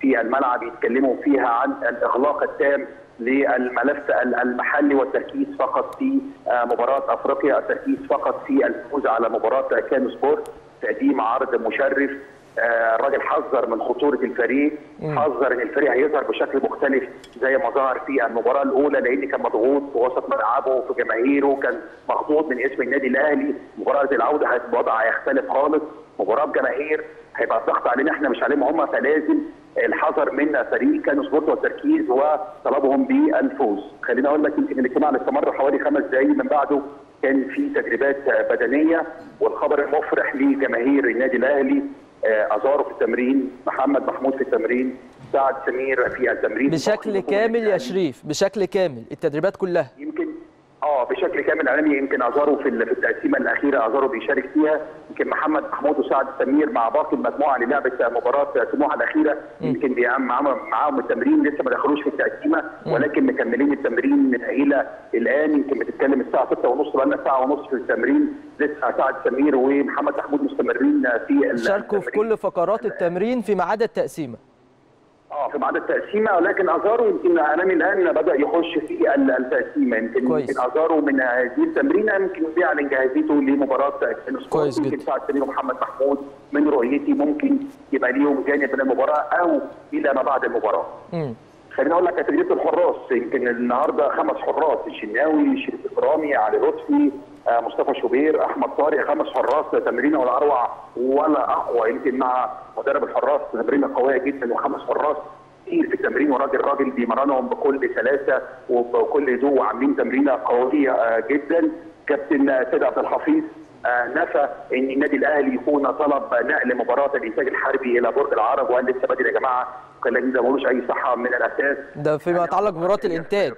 Speaker 5: في الملعب يتكلموا فيها عن الإغلاق التام للملف المحلي والتركيز فقط في آه، مباراة أفريقيا التركيز فقط في الفوز على مباراة كان سبورت. تقديم عرض مشرف آه، الراجل حذر من خطورة الفريق. حذر إن الفريق هيظهر بشكل مختلف زي ما ظهر في المباراة الأولى لأن كان مضغوط في وسط ملعبه وفي جماهيره. كان مخطوط من اسم النادي الأهلي. مباراة العودة الوضع هيختلف خالص. مباراة بجماهير هيبقى الضغط علينا إحنا مش عليهم هم. فلازم الحذر من فريق كانوا سبورت والتركيز وطلبهم بالفوز. خليني أقول لك يمكن الاجتماع اللي استمر حوالي خمس دقائق من بعده كان في تدريبات بدنية والخبر المفرح لجماهير النادي الأهلي آه، ازارو في التمرين محمد محمود في التمرين سعد سمير في التمرين.
Speaker 1: بشكل كامل يا شريف بشكل كامل التدريبات كلها.
Speaker 5: يمكن آه بشكل كامل عالمي يمكن ازارو في ال- في التقسيمة الأخيرة ازارو بيشارك فيها. يمكن محمد محمود وسعد سمير مع باقي المجموعة اللي لعبت مباراة سموحه الأخيرة. يمكن معاهم التمرين لسه ما دخلوش في التقسيمة. ولكن مكملين التمرين إلى الآن. يمكن بتتكلم الساعة 6:30 بقى لنا ساعة ونص في التمرين. لسه سعد سمير ومحمد محمود مستمرين في
Speaker 1: شاركوا في. كل فقرات التمرين في عدا التقسيمة.
Speaker 5: آه في بعض التقسيمة ولكن أزارو يمكن امامي الآن بدأ يخش في ال- التقسيمة يمكن
Speaker 1: كويس.
Speaker 5: يمكن أزارو من هذه التمرينة يمكن بيعلن جاهزيته لمباراة
Speaker 1: كويس
Speaker 5: يمكن
Speaker 1: جدا.
Speaker 5: سعد سمير ومحمد محمود من رؤيتي ممكن يبقى ليهم جانب من المباراه أو إلى ما بعد المباراة.
Speaker 1: مم.
Speaker 5: خليني أقول لك تدريب الحراس يمكن النهارده خمس حراس الشناوي شريف اكرامي علي لطفي مصطفى شوبير أحمد طارق خمس حراس تمرينه ولا أروع ولا أقوى. يمكن مع مدرب الحراس تمرينه قوية جدا وخمس حراس كتير في التمرين. وراجل راجل بيمرنهم بكل سلاسة وبكل هدوء وعاملين تمرينة قوية آه، جدا. كابتن سيد عبد الحفيظ آه، نفى إن النادي الأهلي يكون طلب نقل مباراة الإنتاج الحربي إلى برج العرب. وقال لسه بدري يا جماعة الكلام ده ملوش أي صحة من الأساس.
Speaker 1: ده فيما يتعلق بمباراة الإنتاج.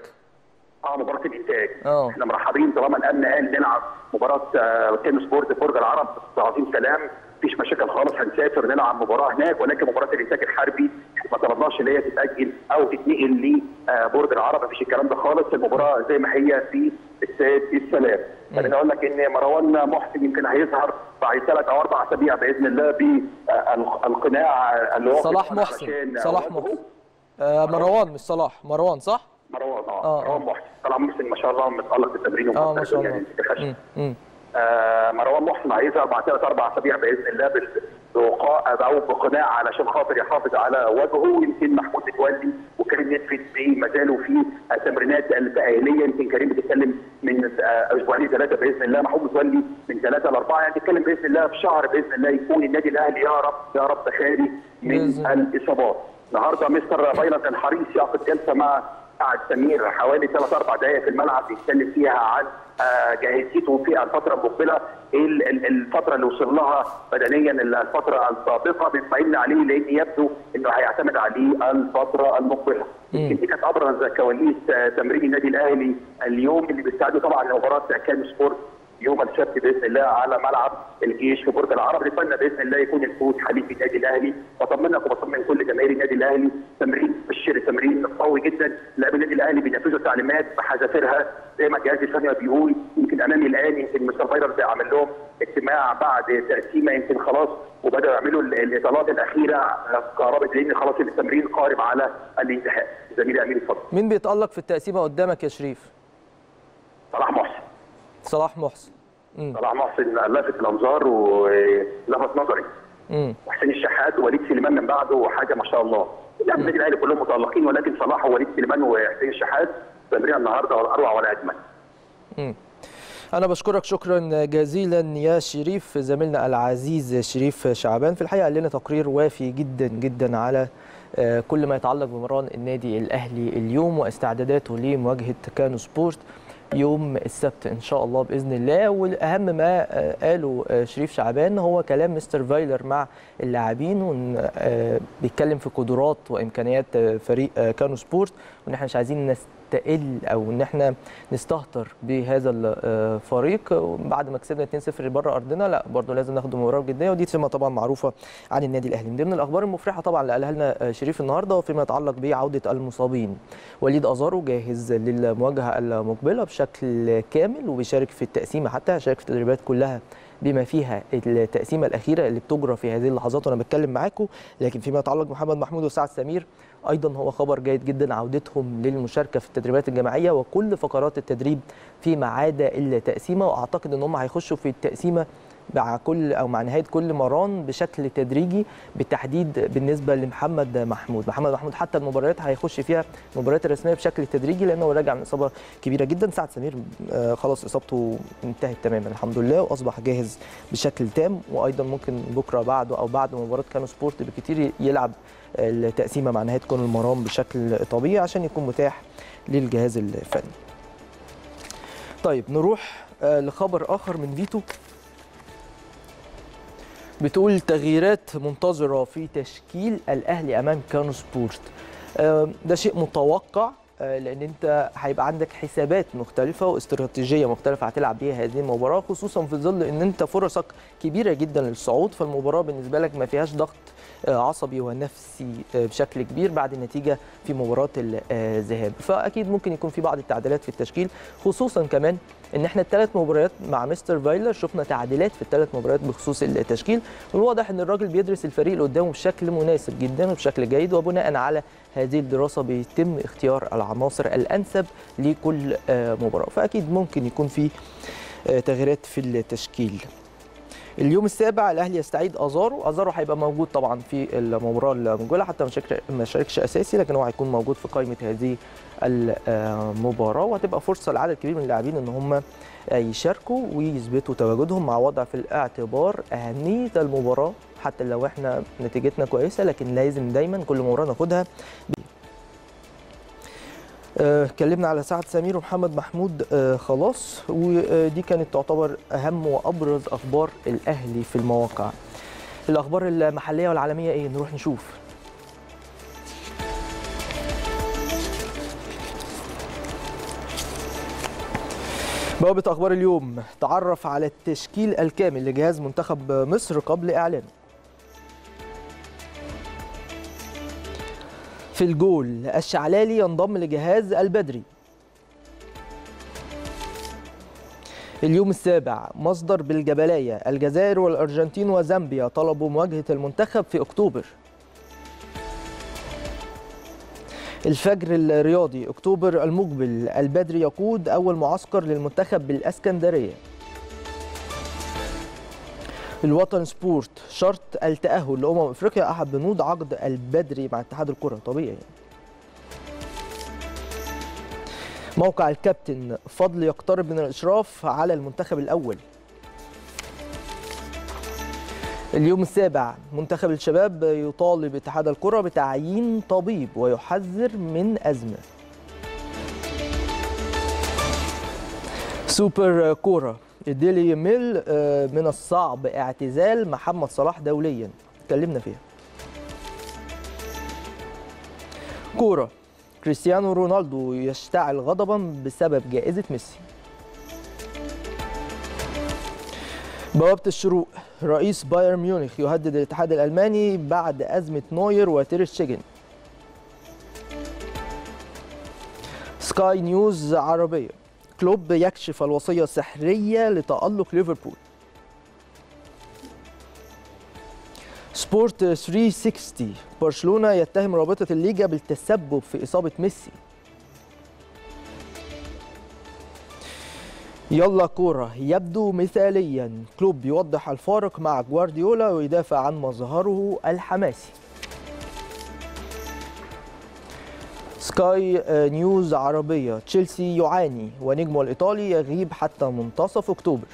Speaker 5: آه مباراة الإنتاج.
Speaker 1: آه.
Speaker 5: إحنا مرحبين طالما الامن قال نلعب مباراة آه، تنس بورد برج العرب. تعظيم سلام. مفيش مشاكل خالص هنسافر نلعب مباراة هناك ولكن مباراة الإنتاج الحربي ما طلبناش اللي هي تتأجل أو تتنقل لبرج العرب. مفيش الكلام ده خالص. المباراة زي ما هي في استاد السلام. خليني أقول لك إن مروان محسن يمكن هيظهر بعد ثلاث أو أربع أسابيع بإذن الله بالقناع اللي هو
Speaker 1: صلاح محسن. صلاح محسن. آه مروان مش صلاح. مروان صح؟
Speaker 5: مروان
Speaker 1: آه،
Speaker 5: آه. مروان محسن. محسن ما شاء الله متالق في التمرين
Speaker 1: آه ما شاء
Speaker 5: يعني
Speaker 1: الله.
Speaker 5: آه مروان محسن هيظهر بعد ثلاث أربع أسابيع بإذن الله بوقاء أو بقناع علشان خاطر يحافظ على وجهه. يمكن محمود متولي وكريم نتفت ما زالوا في التمرينات التاهيليه يمكن كريم بتتكلم من آه، أسبوعين ثلاثة بإذن الله. محمود متولي من ثلاثة لاربعه يعني بتتكلم بإذن الله في شهر بإذن الله يكون النادي الأهلي يا رب يا رب خالي من. الإصابات. النهارده مستر فايلر كان حريص يعقد جلسة مع قعد سمير حوالي ثلاث أربع دقائق في الملعب يتكلم فيها عن آه، جاهزيته في الفترة المقبلة إيه ال- ال- الفترة اللي وصل لها بدنيا الفترة السابقة بيطمئن عليه لأن يبدو إنه هيعتمد عليه الفترة المقبلة. يمكن دي كانت أبرز كواليس آه، تمرين النادي الأهلي اليوم اللي بيستعدوا طبعا لمباراة كانو سبورت يوم السبت بإذن الله على ملعب الجيش في برج العرب. نتمنى بإذن الله يكون الفوز حليف النادي الأهلي. واطمنك وبطمن كل جماهير النادي الأهلي. تمرين مبشر تمرين قوي جدا. لاعبي النادي الأهلي بينفذوا تعليمات بحذافيرها زي ما الجهاز الفني بيقول. يمكن أمامي الآن يمكن مستر فايلر عمل لهم اجتماع بعد تقسيمة يمكن خلاص. وبدأوا يعملوا ال- الإطالات الأخيرة. قربت لأن خلاص التمرين قارب على الانتهاء. زميلي امين اتفضل.
Speaker 1: مين بيتألق في التقسيمة قدامك يا شريف؟
Speaker 5: صلاح محسن.
Speaker 1: صلاح محسن.
Speaker 5: صلاح محسن لفت الأنظار ولفت نظري. وحسين الشحات ووليد سليمان من بعده حاجة ما شاء الله. يعني النادي الأهلي كلهم متألقين ولكن صلاح ووليد سليمان وحسين الشحات تمرين النهارده ولا أروع ولا أجمل.
Speaker 1: أنا بشكرك شكرا جزيلا يا شريف زميلنا العزيز شريف شعبان. في الحقيقة قال لنا تقرير وافي جدا جدا على آه، كل ما يتعلق بمران النادي الأهلي اليوم واستعداداته لمواجهة كانو سبورت. يوم السبت إن شاء الله بإذن الله. والأهم ما آه، قاله آه، شريف شعبان هو كلام مستر فايلر مع اللاعبين آه، بيتكلم في قدرات وإمكانيات آه، فريق كانو سبورت وإن إحنا مش عايزين نستقل أو إن إحنا نستهتر بهذا الفريق بعد ما كسبنا 2-0 بره أرضنا لا برضه لازم ناخد المباراه بجدية. ودي سمه طبعا معروفة عن النادي الأهلي. من ضمن الأخبار المفرحة طبعا اللي قالها لنا شريف النهارده وفيما يتعلق بعودة المصابين. وليد أزارو جاهز للمواجهة المقبلة بشكل كامل وبيشارك في التقسيمة حتى هيشارك في التدريبات كلها بما فيها التقسيمة الأخيرة اللي بتجرى في هذه اللحظات وأنا بتكلم معاكم. لكن فيما يتعلق بمحمد محمود وسعد سمير أيضا هو خبر جيد جدا عودتهم للمشاركة في التدريبات الجماعية وكل فقرات التدريب فيما عدا التقسيمة وأعتقد إن هم هيخشوا في التقسيمة مع كل أو مع نهاية كل مران بشكل تدريجي بالتحديد بالنسبة لمحمد محمود. محمد محمود حتى المباريات هيخش فيها المباريات الرسمية بشكل تدريجي لأنه راجع من إصابة كبيرة جدا. سعد سمير آه، خلاص إصابته انتهت تماما الحمد لله وأصبح جاهز بشكل تام. وأيضا ممكن بكرة بعده أو بعد مباراة كانو سبورت بكتير يلعب التقسيمة مع نهاية كل المران بشكل طبيعي عشان يكون متاح للجهاز الفني. طيب نروح آه، لخبر آخر من فيتو. بتقول تغييرات منتظرة في تشكيل الأهلي أمام كانو سبورت. آه، ده شيء متوقع آه، لأن أنت هيبقى عندك حسابات مختلفة واستراتيجية مختلفة هتلعب بيها هذه المباراة خصوصا في ظل إن أنت فرصك كبيرة جدا للصعود فالمباراة بالنسبة لك ما فيهاش ضغط عصبي ونفسي آه، بشكل كبير بعد النتيجة في مباراة الذهاب. فأكيد ممكن يكون في بعض التعديلات في التشكيل خصوصا كمان إن إحنا الثلاث مباريات مع مستر فايلر شفنا تعديلات في الثلاث مباريات بخصوص التشكيل. والواضح إن الراجل بيدرس الفريق اللي قدامه بشكل مناسب جدا وبشكل جيد وبناء على هذه الدراسة بيتم اختيار العناصر الأنسب لكل آه، مباراة. فأكيد ممكن يكون في آه، تغييرات في التشكيل. اليوم السابع الأهلي يستعيد أزارو. أزارو هيبقى موجود طبعا في المباراة المقبله حتى ما شارك- ما شاركش أساسي لكن هو هيكون موجود في قائمة هذه المباراة. وهتبقى فرصة لعدد كبير من اللاعبين إن هم يشاركوا ويثبتوا تواجدهم مع وضع في الاعتبار أهمية المباراة حتى لو إحنا نتيجتنا كويسة لكن لازم دايما كل مباراة ناخدها اتكلمنا على سعد سمير ومحمد محمود آه، خلاص. ودي كانت تعتبر أهم وأبرز أخبار الأهلي في المواقع. الأخبار المحلية والعالمية إيه؟ نروح نشوف. بوابة أخبار اليوم تعرف على التشكيل الكامل لجهاز منتخب مصر قبل إعلانه. في الجول الشعلالي ينضم لجهاز البدري. اليوم السابع مصدر بالجبلاية. الجزائر والأرجنتين وزامبيا طلبوا مواجهة المنتخب في أكتوبر. الفجر الرياضي أكتوبر المقبل. البدري يقود أول معسكر للمنتخب بالأسكندرية. الوطن سبورت. شرط التأهل لأمم أفريقيا. أحد بنود عقد البدري مع اتحاد الكرة. طبيعي. موقع الكابتن فضل يقترب من الإشراف على المنتخب الأول. اليوم السابع منتخب الشباب يطالب اتحاد الكرة بتعيين طبيب ويحذر من أزمة. سوبر كورة. الديلي ميل آه، من الصعب اعتزال محمد صلاح دوليا. اتكلمنا فيها. كورة. كريستيانو رونالدو يشتعل غضبا بسبب جائزة ميسي. بوابة الشروق. رئيس بايرن ميونخ يهدد الاتحاد الألماني بعد أزمة نوير وتير شتيجن سكاي نيوز عربية. كلوب يكشف الوصية السحرية لتألق ليفربول. سبورت 360 برشلونة يتهم رابطة الليجا بالتسبب في إصابة ميسي. يلا كورة يبدو مثاليا. كلوب يوضح الفارق مع جوارديولا ويدافع عن مظهره الحماسي. سكاي آه، نيوز عربية. تشيلسي يعاني ونجمه الإيطالي يغيب حتى منتصف أكتوبر.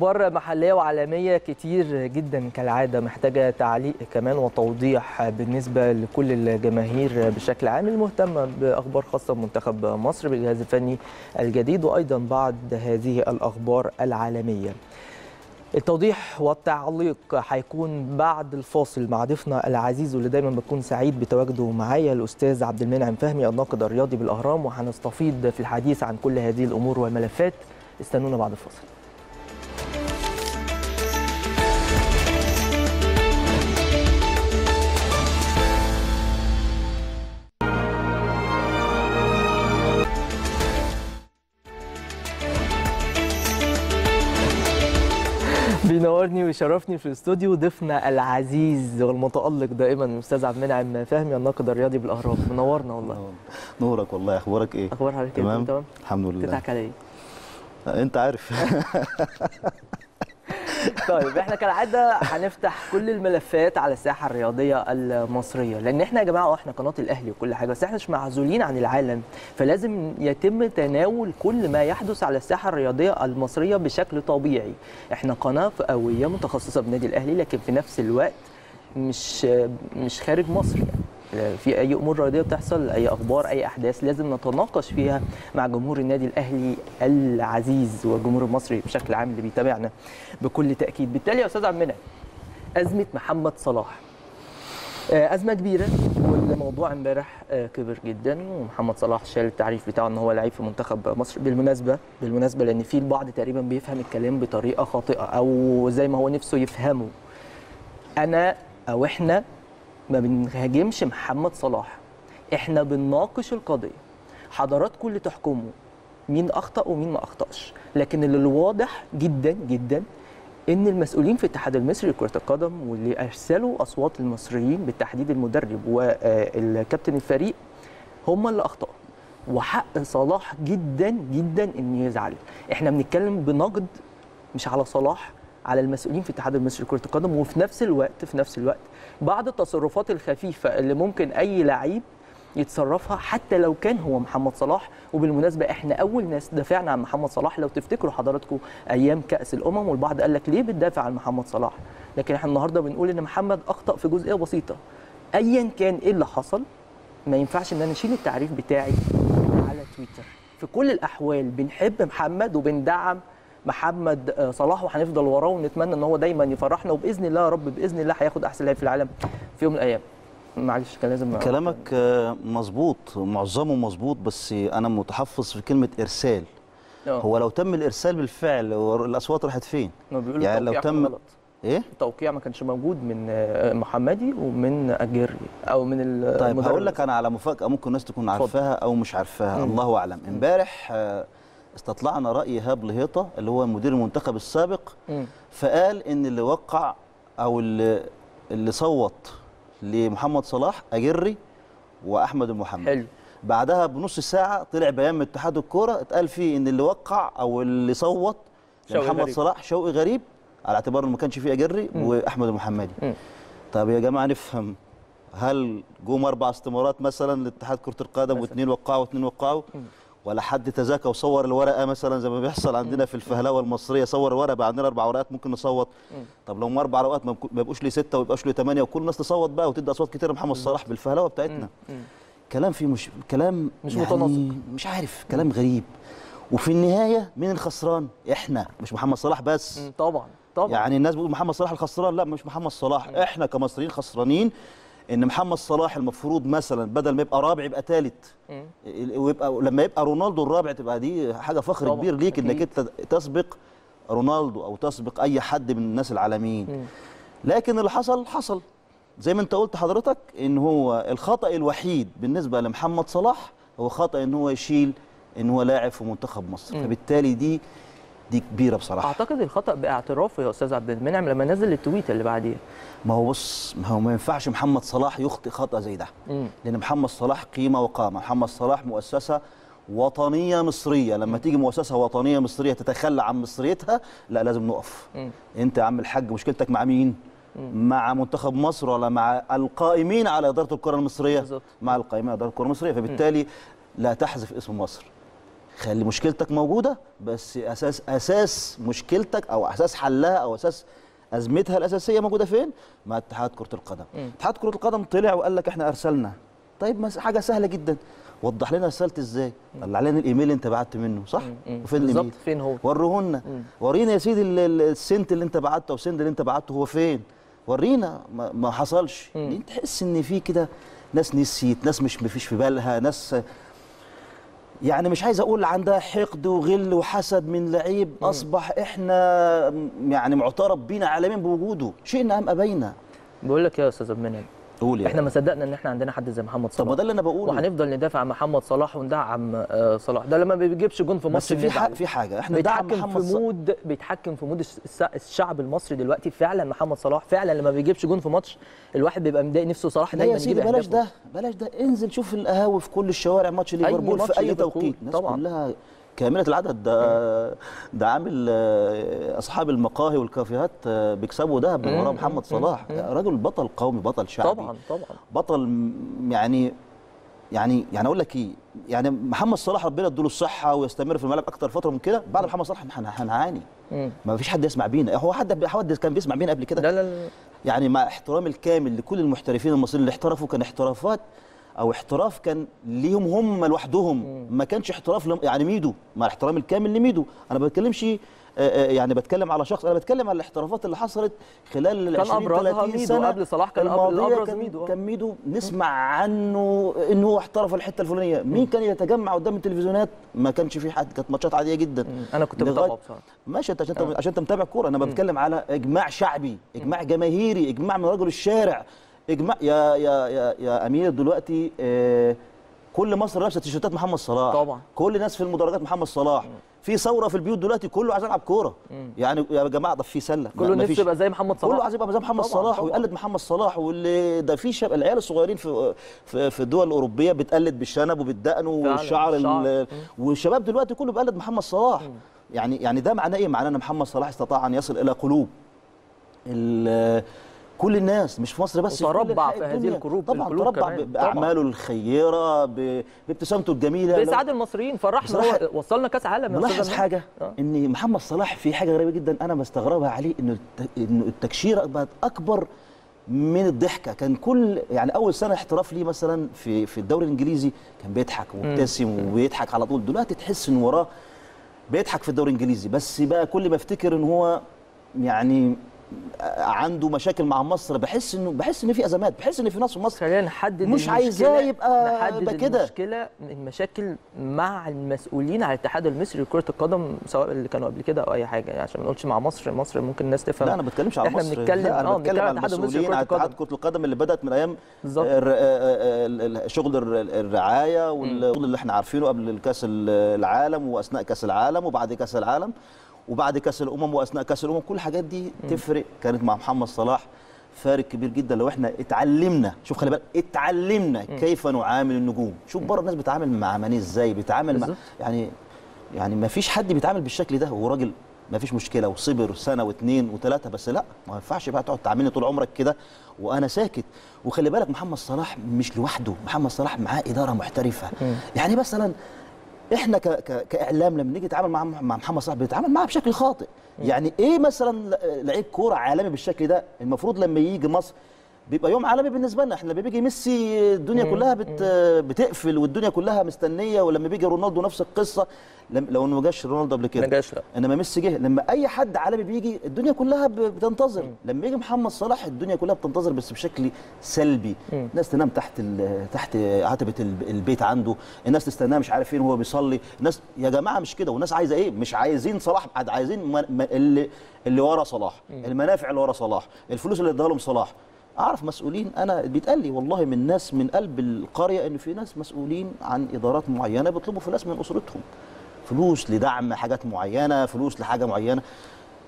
Speaker 1: أخبار محلية وعالمية كتير جدا كالعادة محتاجة تعليق كمان وتوضيح بالنسبة لكل الجماهير بشكل عام. المهتمه بأخبار خاصة بمنتخب مصر بالجهاز الفني الجديد وأيضا بعض هذه الأخبار العالمية. التوضيح والتعليق هيكون بعد الفاصل مع ضيفنا العزيز واللي دايما بكون سعيد بتواجده معايا الأستاذ عبد المنعم فهمي الناقد الرياضي بالأهرام وهنستفيض في الحديث عن كل هذه الأمور والملفات. استنونا بعد الفاصل. بينورني ويشرفني في الاستوديو ضيفنا العزيز والمتألق دائما الأستاذ عبد المنعم فهمي الناقد الرياضي بالأهرام. منورنا والله.
Speaker 6: نورك والله. أخبارك إيه؟
Speaker 1: أخبار حضرتك إيه؟
Speaker 6: تمام؟
Speaker 1: تمام.
Speaker 6: الحمد لله.
Speaker 1: تضحك عليا
Speaker 6: انت عارف.
Speaker 1: طيب إحنا كالعادة هنفتح كل الملفات على الساحة الرياضية المصرية. لأن إحنا يا جماعة أه إحنا قناه الأهلي وكل حاجة بس إحنا مش معزولين عن العالم. فلازم يتم تناول كل ما يحدث على الساحة الرياضية المصرية بشكل طبيعي. إحنا قناة فئوية متخصصة بالنادي الأهلي لكن في نفس الوقت مش مش خارج مصر. يعني في أي أمور رياضية بتحصل أي أخبار أي أحداث لازم نتناقش فيها مع جمهور النادي الأهلي العزيز والجمهور المصري بشكل عام اللي بيتابعنا بكل تأكيد. بالتالي يا أستاذ المنعم أزمة محمد صلاح آه، أزمة كبيرة والموضوع امبارح آه، كبر جدا ومحمد صلاح شال التعريف بتاعه إن هو لعيب في منتخب مصر بالمناسبة بالمناسبة لأن في البعض تقريبا بيفهم الكلام بطريقة خاطئة أو زي ما هو نفسه يفهمه. أنا أو إحنا ما بنهاجمش محمد صلاح. إحنا بنناقش القضية. حضراتكم اللي تحكموا مين أخطأ ومين ما أخطأش. لكن اللي واضح جدا جدا إن المسؤولين في الاتحاد المصري لكرة القدم واللي أرسلوا أصوات المصريين بالتحديد المدرب والكابتن الفريق هم اللي أخطأوا. وحق صلاح جدا جدا إنه يزعل. إحنا بنتكلم بنقد مش على صلاح على المسؤولين في الاتحاد المصري لكرة القدم وفي نفس الوقت في نفس الوقت بعض التصرفات الخفيفة اللي ممكن أي لعيب يتصرفها حتى لو كان هو محمد صلاح. وبالمناسبة إحنا أول ناس دافعنا عن محمد صلاح. لو تفتكروا حضراتكم أيام كأس الأمم والبعض قال لك ليه بتدافع عن محمد صلاح؟ لكن إحنا النهارده بنقول إن محمد أخطأ في جزئية بسيطة. ايا كان إيه اللي حصل ما ينفعش إن أنا أشيل التعريف بتاعي على تويتر. في كل الأحوال بنحب محمد وبندعم محمد آه، صلاح وهنفضل وراه ونتمنى إن هو دايما يفرحنا وبإذن الله يا رب بإذن الله هياخد أحسن لاعب في العالم في يوم من الأيام معلش كان لازم
Speaker 6: كلامك آه، مظبوط معظمه مظبوط بس أنا متحفظ في كلمة إرسال
Speaker 1: آه.
Speaker 6: هو لو تم الإرسال بالفعل الأصوات راحت فين يعني لو تم
Speaker 1: غلط.
Speaker 6: إيه
Speaker 1: التوقيع ما كانش موجود من آه، محمدي ومن أجيري أو من
Speaker 6: طيب. هقول لك أنا على مفاجأة ممكن الناس تكون. عارفاها أو مش عارفاها. الله أعلم إمبارح آه، استطلعنا رأي ايهاب لهيطة اللي هو مدير المنتخب السابق
Speaker 1: مم.
Speaker 6: فقال إن اللي وقع أو اللي اللي صوت لمحمد صلاح أجري وأحمد المحمد
Speaker 1: حلو
Speaker 6: بعدها بنص ساعة طلع بيان من اتحاد الكورة اتقال فيه إن اللي وقع أو اللي صوت محمد. صلاح شوقي غريب على اعتبار إنه ما كانش فيه أجري
Speaker 1: مم.
Speaker 6: وأحمد المحمدي. طب يا جماعة نفهم هل جم أربع استمارات مثلا لاتحاد كرة القدم. واثنين وقعوا واثنين وقعوا. ولا حد تزاكى وصور الورقة مثلا زي ما بيحصل عندنا في الفهلوة المصرية صور الورقة بقى عندنا أربع ورقات ممكن نصوت. طب لو هم أربع ورقات ما يبقوش لي ستة وما يبقاش لي ثمانيه وكل الناس تصوت بقى وتدي أصوات كتير لمحمد صلاح بالفهلوة بتاعتنا. كلام فيه مش كلام
Speaker 1: مش
Speaker 6: يعني
Speaker 1: متناسق.
Speaker 6: مش عارف كلام غريب. وفي النهاية مين الخسران؟ إحنا مش محمد صلاح بس.
Speaker 1: طبعا طبعا.
Speaker 6: يعني الناس بتقول محمد صلاح الخسران لا مش محمد صلاح. إحنا كمصريين خسرانين. إن محمد صلاح المفروض مثلا بدل ما يبقى رابع يبقى ثالث. ويبقى لما يبقى رونالدو الرابع تبقى دي حاجة فخر
Speaker 1: طبعاً،
Speaker 6: كبير ليك
Speaker 1: إنك.
Speaker 6: أنت تسبق رونالدو أو تسبق أي حد من الناس العالميين. لكن اللي حصل حصل زي ما أنت قلت حضرتك إن هو الخطأ الوحيد بالنسبة لمحمد صلاح هو خطأ إن هو يشيل إن هو لاعب في منتخب مصر. فبالتالي دي دي كبيرة بصراحة.
Speaker 1: أعتقد الخطأ باعترافه يا أستاذ عبد المنعم لما نزل التويت اللي بعديها
Speaker 6: ما هو بص ما هو ما ينفعش محمد صلاح يخطئ خطأ زي ده.
Speaker 1: مم.
Speaker 6: لأن محمد صلاح قيمة وقامة. محمد صلاح مؤسسة وطنية مصرية. لما تيجي مؤسسة وطنية مصرية تتخلى عن مصريتها لا لازم نقف.
Speaker 1: مم.
Speaker 6: أنت يا عم الحاج مشكلتك مع مين؟ مع منتخب مصر ولا مع القائمين على إدارة الكرة المصرية؟
Speaker 1: بالظبط.
Speaker 6: مع القائمين على إدارة الكرة المصرية. فبالتالي لا تحذف اسم مصر. خلي مشكلتك موجودة بس أساس أساس مشكلتك أو أساس حلها أو أساس أزمتها الأساسية موجودة فين؟ مع اتحاد كرة القدم. اتحاد كرة القدم طلع وقال لك إحنا أرسلنا. طيب ما حاجة سهلة جدا. وضح لنا رسالة إزاي؟ طلع لنا الإيميل اللي أنت بعت منه صح؟ وفين
Speaker 1: بالظبط
Speaker 6: الإيميل؟
Speaker 1: فين هو
Speaker 6: وريهولنا
Speaker 1: مم.
Speaker 6: ورينا يا سيدي ال- ال- السنت اللي أنت بعته أو السند اللي أنت بعته هو فين؟ ورينا ما, ما حصلش. انت تحس إن في كده ناس نسيت، ناس مش مفيش في بالها، ناس يعني مش عايز أقول عندها حقد وغل وحسد من لعيب أصبح إحنا يعني معترف بينا عالميا بوجوده. شئنا ام ابينا
Speaker 1: بقول لك يا أستاذ عبد
Speaker 6: قول
Speaker 1: إحنا
Speaker 6: يعني
Speaker 1: ما صدقنا ان إحنا عندنا حد زي محمد
Speaker 6: طب
Speaker 1: صلاح
Speaker 6: ما ده اللي أنا بقوله.
Speaker 1: وهنفضل ندافع عن محمد صلاح وندعم آه، صلاح. ده لما ما بيجيبش جون في
Speaker 6: بس
Speaker 1: ماتش
Speaker 6: في. حاجة في حاجة. إحنا
Speaker 1: بيتحكم
Speaker 6: محمد
Speaker 1: في mood بيتحكم في mood الشعب المصري دلوقتي. فعلا محمد صلاح فعلا لما بيجيبش جون في ماتش الواحد بيبقى مضايق نفسه صلاح
Speaker 6: لا
Speaker 1: دايما يجيب
Speaker 6: بلاش. ده بلاش ده. انزل شوف القهاوي في كل الشوارع ماتش ليفربول في
Speaker 1: أي
Speaker 6: توقيت. الناس
Speaker 1: طبعاً.
Speaker 6: كلها كاملة العدد. ده ده عامل آه، أصحاب المقاهي والكافيهات آه، بيكسبوا دهب من ورا محمد صلاح. راجل بطل قومي بطل شعبي.
Speaker 1: طبعا طبعا.
Speaker 6: بطل يعني يعني يعني أقول لك إيه يعني محمد صلاح ربنا يديله الصحة ويستمر في الملعب أكتر فترة من كده بعد محمد صلاح هن- هنعاني. ما فيش حد يسمع بينا. هو حد حد كان بيسمع بينا قبل كده؟
Speaker 1: لا لا لا.
Speaker 6: يعني مع احترامي الكامل لكل المحترفين المصريين اللي احترفوا كان احترافات أو احتراف كان ليهم هم لوحدهم. ما كانش احتراف يعني ميدو. مع احترامي الكامل لميدو. أنا ما بتكلمش آه، آه، يعني بتكلم على شخص أنا بتكلم على الاحترافات اللي حصلت خلال ال
Speaker 1: كان
Speaker 6: 20
Speaker 1: أبرزها
Speaker 6: 30
Speaker 1: ميدو،
Speaker 6: سنة.
Speaker 1: قبل صلاح كان
Speaker 6: الماضية
Speaker 1: الأبرز
Speaker 6: كان
Speaker 1: ميدو، آه.
Speaker 6: كان ميدو نسمع عنه إنه هو احترف الحتة الفلانية. مين كان يتجمع قدام التلفزيونات؟ ما كانش في حد. كانت ماتشات عادية جدا.
Speaker 1: أنا كنت متابعه بصراحة.
Speaker 6: ماشي أنت عشان أنت عشان أنت متابع كورة. أنا بتكلم على إجماع شعبي إجماع جماهيري إجماع من رجل الشارع. اجماع يا يا يا, يا أمير دلوقتي آه كل مصر لابسة تيشيرتات محمد صلاح.
Speaker 1: طبعا.
Speaker 6: كل الناس في المدرجات محمد صلاح. في ثورة في البيوت دلوقتي كله عايز يلعب كورة. يعني يا جماعة ده في سلة.
Speaker 1: كله نفسه يبقى زي محمد صلاح.
Speaker 6: كله عايز يبقى زي محمد
Speaker 1: طبعاً،
Speaker 6: صلاح
Speaker 1: طبعاً.
Speaker 6: ويقلد محمد صلاح. واللي ده في شاب العيال الصغيرين في في, في الدول الأوروبية بتقلد بالشنب وبالدقن والشعر
Speaker 1: الشعر.
Speaker 6: ال- والشباب دلوقتي كله بيقلد محمد صلاح. يعني يعني ده معناه إيه؟ معناه إن محمد صلاح استطاع أن يصل إلى قلوب ال- كل الناس مش في مصر بس في أنحاء
Speaker 1: في هذه. القلوب-
Speaker 6: طبعا تربع بأعماله الخيرة بابتسامته الجميلة.
Speaker 1: باسعاد المصريين فرحنا. وصلنا كأس عالم
Speaker 6: ملاحظ حاجة؟
Speaker 1: آه.
Speaker 6: إن محمد صلاح في حاجة غريبة جدا أنا بستغربها عليه إنه إنه التكشيره بقت أكبر من الضحكة. كان كل يعني أول سنة احتراف ليه مثلا في في الدوري الإنجليزي كان بيضحك ومبتسم وبيضحك على طول. دلوقتي تحس ان وراه بيضحك في الدوري الإنجليزي. بس بقى كل ما أفتكر إن هو يعني عنده مشاكل مع مصر بحس انه بحس إن في أزمات بحس إن في ناس في مصر
Speaker 1: خلينا نحدد
Speaker 6: مش عايزاه يبقى
Speaker 1: نحدد
Speaker 6: كده.
Speaker 1: المشكلة المشاكل مع المسؤولين على الاتحاد المصري لكرة القدم سواء اللي كانوا قبل كده أو أي حاجة يعني عشان ما نقولش مع مصر مصر ممكن الناس تفهم.
Speaker 6: لا أنا ما بتكلمش على
Speaker 1: إحنا
Speaker 6: مصر.
Speaker 1: بنتكلم
Speaker 6: لا أنا
Speaker 1: آه
Speaker 6: بتكلم على
Speaker 1: الاتحاد المصري
Speaker 6: المسؤولين على اتحاد
Speaker 1: القدم.
Speaker 6: كرة القدم اللي بدأت من أيام ال- ال- شغل الر- الرعاية والشغل اللي إحنا عارفينه قبل الكاس العالم وأثناء كأس العالم وبعد كأس العالم. وبعد كأس الأمم وأثناء كأس الأمم كل الحاجات دي تفرق. كانت مع محمد صلاح فارق كبير جدا. لو إحنا اتعلمنا شوف خلي بالك اتعلمنا كيف نعامل النجوم. شوف بره الناس بتتعامل مع ماني إزاي؟ بيتعامل مع. يعني يعني ما فيش حد بيتعامل بالشكل ده. هو راجل ما فيش مشكلة وصبر سنة واثنين وثلاثه بس لا ما ينفعش بقى تقعد تعاملني طول عمرك كده. وأنا ساكت. وخلي بالك محمد صلاح مش لوحده. محمد صلاح معاه إدارة محترفة. يعني مثلا إحنا ك ك كإعلام لما نيجي نتعامل مع مع محمد صلاح بنتعامل معاه بشكل خاطئ. يعني إيه مثلا لعيب كورة عالمي بالشكل ده؟ المفروض لما يجي مصر بيبقى يوم عالمي بالنسبة لنا. إحنا لما بيجي ميسي الدنيا كلها بت بتقفل والدنيا كلها مستنية ولما بيجي رونالدو نفس القصة لم لو إنه ما جاش رونالدو قبل كده.
Speaker 1: ما جاش
Speaker 6: إنما ميسي جه لما أي حد عالمي بيجي الدنيا كلها بتنتظر. لما يجي محمد صلاح الدنيا كلها بتنتظر بس بشكل سلبي. الناس تنام تحت ال- تحت عتبة ال- البيت عنده. الناس تستناه مش عارف فين وهو بيصلي. الناس يا جماعة مش كده. والناس عايزة إيه؟ مش عايزين صلاح عايزين اللي اللي ورا صلاح. المنافع اللي ورا صلاح. الفلوس اللي اداها لهم صلاح. أعرف مسؤولين. أنا بيتقال لي والله من ناس من قلب القرية إن في ناس مسؤولين عن إدارات معينة بيطلبوا فلوس من أسرتهم. فلوس لدعم حاجات معينة فلوس لحاجة معينة.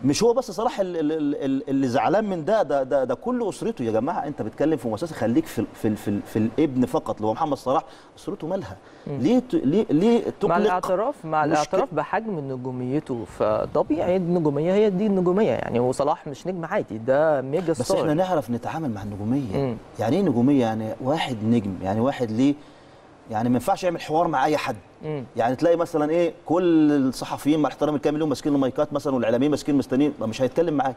Speaker 6: مش هو بس صلاح ال- ال- ال- اللي زعلان من ده ده ده, ده كل أسرته. يا جماعة أنت بتتكلم في مؤسسة خليك في في في, في الابن فقط اللي هو محمد صلاح أسرته مالها؟ ليه ليه ليه
Speaker 1: مع
Speaker 6: تقلق
Speaker 1: الاعتراف مع. الاعتراف بحجم نجوميته. فطبيعي النجومية هي دي النجومية يعني. هو صلاح مش نجم عادي ده ميجا
Speaker 6: بس إحنا نعرف نتعامل مع النجومية.
Speaker 1: مم.
Speaker 6: يعني إيه نجومية؟ يعني واحد نجم يعني واحد ليه؟ يعني ما ينفعش يعمل حوار مع أي حد.
Speaker 1: مم.
Speaker 6: يعني تلاقي مثلا إيه كل الصحفيين مع احترام الكامل لهم ماسكين المايكات مثلا والإعلاميين ماسكين مستنيين مش هيتكلم معاك.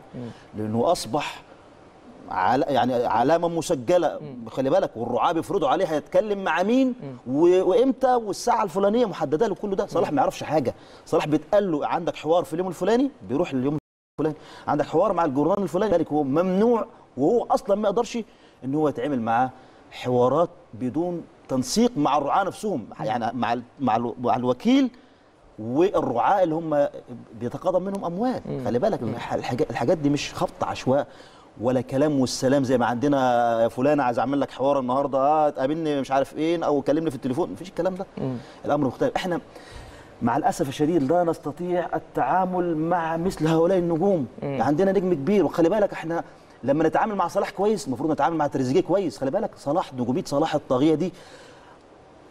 Speaker 6: لأنه أصبح عل... يعني علامة مسجلة. خلي بالك والرعاة بيفرضوا عليه هيتكلم مع مين و... وإمتى والساعة الفلانية محددة له كل ده. صلاح ما يعرفش حاجة. صلاح بيتقال له عندك حوار في اليوم الفلاني بيروح لليوم الفلاني. عندك حوار مع الجورنال الفلاني. ذلك هو ممنوع وهو أصلا ما يقدرش إن هو يتعامل معاه حوارات بدون تنسيق مع الرعاة نفسهم. يعني مع. مع, ال... مع الوكيل والرعاة اللي هم بيتقاضى منهم أموال. خلي بالك الح- الحاجات الحاجات دي مش خبط عشواء ولا كلام والسلام زي ما عندنا يا فلان عايز أعمل لك حوار النهارده آه تقابلني مش عارف إيه أو كلمني في التليفون. مفيش الكلام ده. الأمر مختلف. إحنا مع الأسف الشديد لا نستطيع التعامل مع مثل هؤلاء النجوم. عندنا نجم كبير وخلي بالك إحنا لما نتعامل مع صلاح كويس المفروض نتعامل مع تريزيجيه كويس. خلي بالك صلاح نجومية صلاح الطاغية دي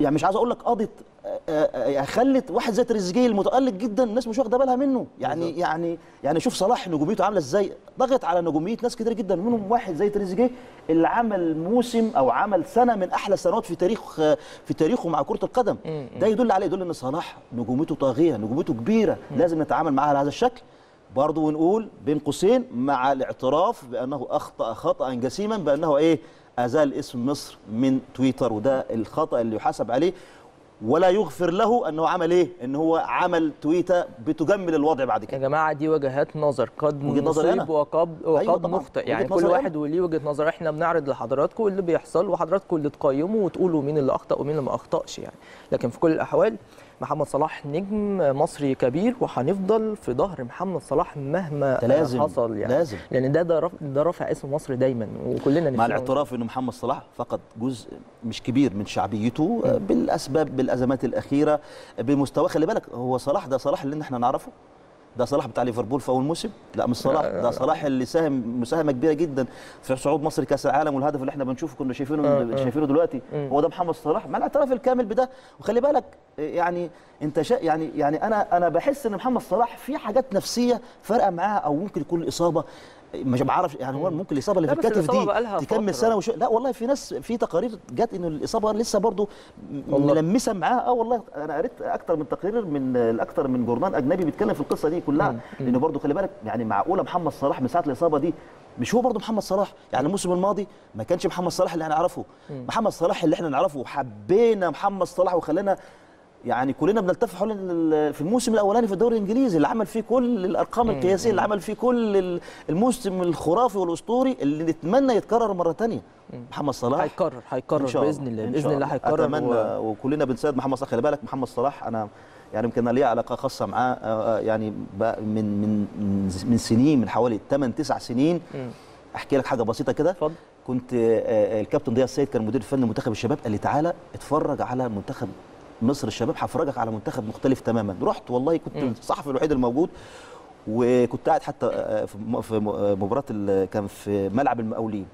Speaker 6: يعني مش عايز أقول لك قضت آه، آه، يعني خلت واحد زي تريزيجيه المتالق جدا الناس مش واخدة بالها منه. يعني يعني يعني شوف صلاح نجوميته عاملة إزاي. ضغط على نجومية ناس كتير جدا منهم واحد زي تريزيجيه اللي عمل موسم أو عمل سنة من أحلى السنوات في تاريخ في تاريخه مع كرة القدم. ده يدل عليه يدل إن صلاح نجوميته طاغية نجوميته كبيرة. لازم نتعامل معاها على هذا الشكل. برضه ونقول بين قوسين مع الاعتراف بأنه أخطأ خطا جسيما بأنه إيه؟ أزال اسم مصر من تويتر وده الخطأ اللي يحاسب عليه. ولا يغفر له أنه عمل إيه؟ إن هو عمل تويتة بتجمل الوضع بعد
Speaker 1: يا
Speaker 6: كده
Speaker 1: جماعة دي وجهات نظر. قد
Speaker 6: أنا.
Speaker 1: وقد
Speaker 6: أيوة
Speaker 1: وقد
Speaker 6: طبعاً.
Speaker 1: مخطئ. يعني كل واحد وليه وجهة نظر. إحنا بنعرض لحضراتكم اللي بيحصل وحضراتكم اللي تقيموا وتقولوا مين اللي أخطأ ومين اللي ما أخطأش يعني. لكن في كل الأحوال محمد صلاح نجم مصري كبير وهنفضل في ظهر محمد صلاح مهما
Speaker 6: لازم،
Speaker 1: حصل يعني.
Speaker 6: لازم.
Speaker 1: لأن ده ده رافع اسم مصر دايما وكلنا
Speaker 6: مع الاعتراف ان محمد صلاح فقد جزء مش كبير من شعبيته آه، بالأسباب بالأزمات الأخيرة بمستوى خلي بالك هو صلاح ده صلاح اللي إحنا نعرفه. ده صلاح بتاع ليفربول في أول موسم؟ لا مش صلاح. ده صلاح اللي ساهم مساهمة كبيرة جدا في صعود مصر كأس العالم والهدف اللي إحنا بنشوفه كنا شايفينه
Speaker 1: آه، آه.
Speaker 6: شايفينه دلوقتي. هو ده محمد صلاح؟ مع الاعتراف الكامل بده. وخلي بالك يعني أنت شا يعني يعني أنا أنا بحس إن محمد صلاح في حاجات نفسية فارقه معاه أو ممكن يكون الإصابة. مش بعرف يعني هو ممكن الإصابة اللي في الكتف دي تكمل. سنة وش... لا والله في ناس في تقارير جت إنه الإصابة لسه برضه. ملمسة معاه آه والله أنا قريت أكتر من تقرير من أكتر من جورنال أجنبي بيتكلم في القصة دي كلها. لأنه برضه خلي بالك يعني معقولة محمد صلاح من ساعة الإصابة دي مش هو برضه محمد صلاح؟ يعني الموسم الماضي ما كانش محمد صلاح اللي هنعرفه محمد صلاح اللي إحنا نعرفه وحبينا محمد صلاح وخلانا يعني كلنا بنلتف حول في الموسم الأولاني في الدوري الإنجليزي اللي عمل فيه كل الأرقام القياسية اللي عمل فيه كل ال- الموسم الخرافي والأسطوري اللي نتمنى يتكرر مرة ثانية محمد صلاح
Speaker 1: هيكرر هيكرر بإذن الله
Speaker 6: بإذن
Speaker 1: الله هيكرر
Speaker 6: أتمنى
Speaker 1: و-
Speaker 6: وكلنا بنساعد محمد صلاح. خلي بالك محمد صلاح أنا يعني يمكن ليا علاقة خاصة معاه آه، آه، يعني من من من- سنين من حوالي 8 9 سنين. أحكي لك حاجة بسيطة كده.
Speaker 1: اتفضل.
Speaker 6: كنت آه، الكابتن ضياء السيد كان مدير فني منتخب الشباب قال لي تعالى اتفرج على منتخب مصر الشباب هفرجك على منتخب مختلف تماما. رحت والله كنت الصحفي الوحيد الموجود وكنت قاعد حتى آه، في آه، مباراة كان في ملعب المقاولين.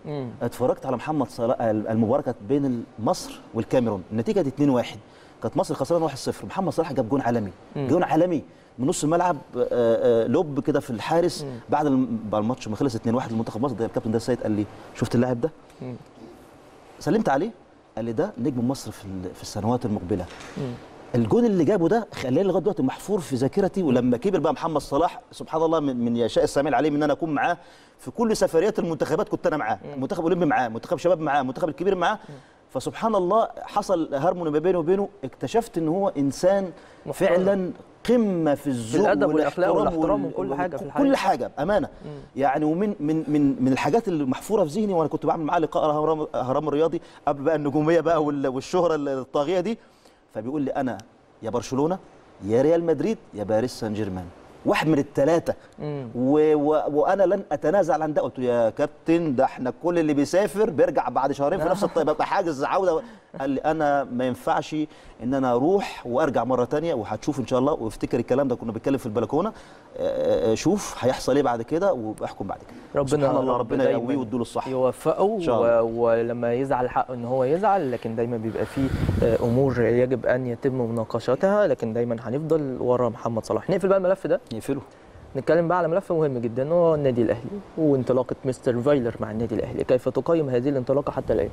Speaker 6: اتفرجت على محمد صلاح المباراه كانت بين مصر والكاميرون. النتيجة دي 2-1 كانت مصر خسرانة 1-0 محمد صلاح جاب جون عالمي. جون عالمي من نص الملعب آه، آه، lob كده في الحارس. بعد الم- بعد الماتش ما خلص 2-1 لمنتخب مصر ده الكابتن ده السيد قال لي شفت اللاعب ده؟ سلمت عليه. قال لي ده نجم مصر في في السنوات المقبلة. الجون اللي جابه ده خلاني لغاية دلوقتي محفور في ذاكرتي ولما كبر بقى محمد صلاح سبحان الله من, من يشاء السميع العليم إن أنا أكون معاه في كل سفريات المنتخبات كنت أنا معاه. منتخب أولمبي معاه منتخب شباب معاه منتخب الكبير معاه. فسبحان الله حصل هارموني ما بينه وبينه اكتشفت إن هو إنسان
Speaker 1: محترم.
Speaker 6: فعلا قمة في الذوق
Speaker 1: بالأدب والأخلاق
Speaker 6: والاحترام
Speaker 1: والاحترام وكل حاجة في الحياة.
Speaker 6: كل حاجة بأمانة. يعني ومن من من من الحاجات اللي محفورة في ذهني وأنا كنت بعمل معاه لقاء هرم, الرياضي قبل بقى النجومية بقى وال- والشهرة الطاغية دي فبيقول لي أنا يا برشلونة يا ريال مدريد يا باريس سان جيرمان. واحد من الثلاثه و... و... وأنا لن أتنازل عن ده. قلت يا كابتن ده إحنا كل اللي بيسافر بيرجع بعد شهرين في نفس الطيب. بقى حاجز عودة. قال لي أنا ما ينفعش إن أنا أروح وأرجع مرة تانية وهتشوف إن شاء الله. وافتكر الكلام ده كنا بنتكلم في البلكونة. آه، آه، شوف هيحصل إيه بعد كده وأحكم بعد كده.
Speaker 1: ربنا
Speaker 6: سبحان الله
Speaker 1: رب
Speaker 6: ربنا يقويه ويديله الصحة.
Speaker 1: يوفقه. و... ولما يزعل حقه إن هو يزعل لكن دايما بيبقى فيه آه، أمور يجب أن يتم مناقشتها. لكن دايما هنفضل ورا محمد صلاح. نقفل بقى الملف ده.
Speaker 6: يقفله
Speaker 1: نتكلم بقى على ملف مهم جدا وهو النادي الأهلي وانطلاقة مستر فايلر مع النادي الأهلي. كيف تقيم هذه الانطلاقة حتى الآن؟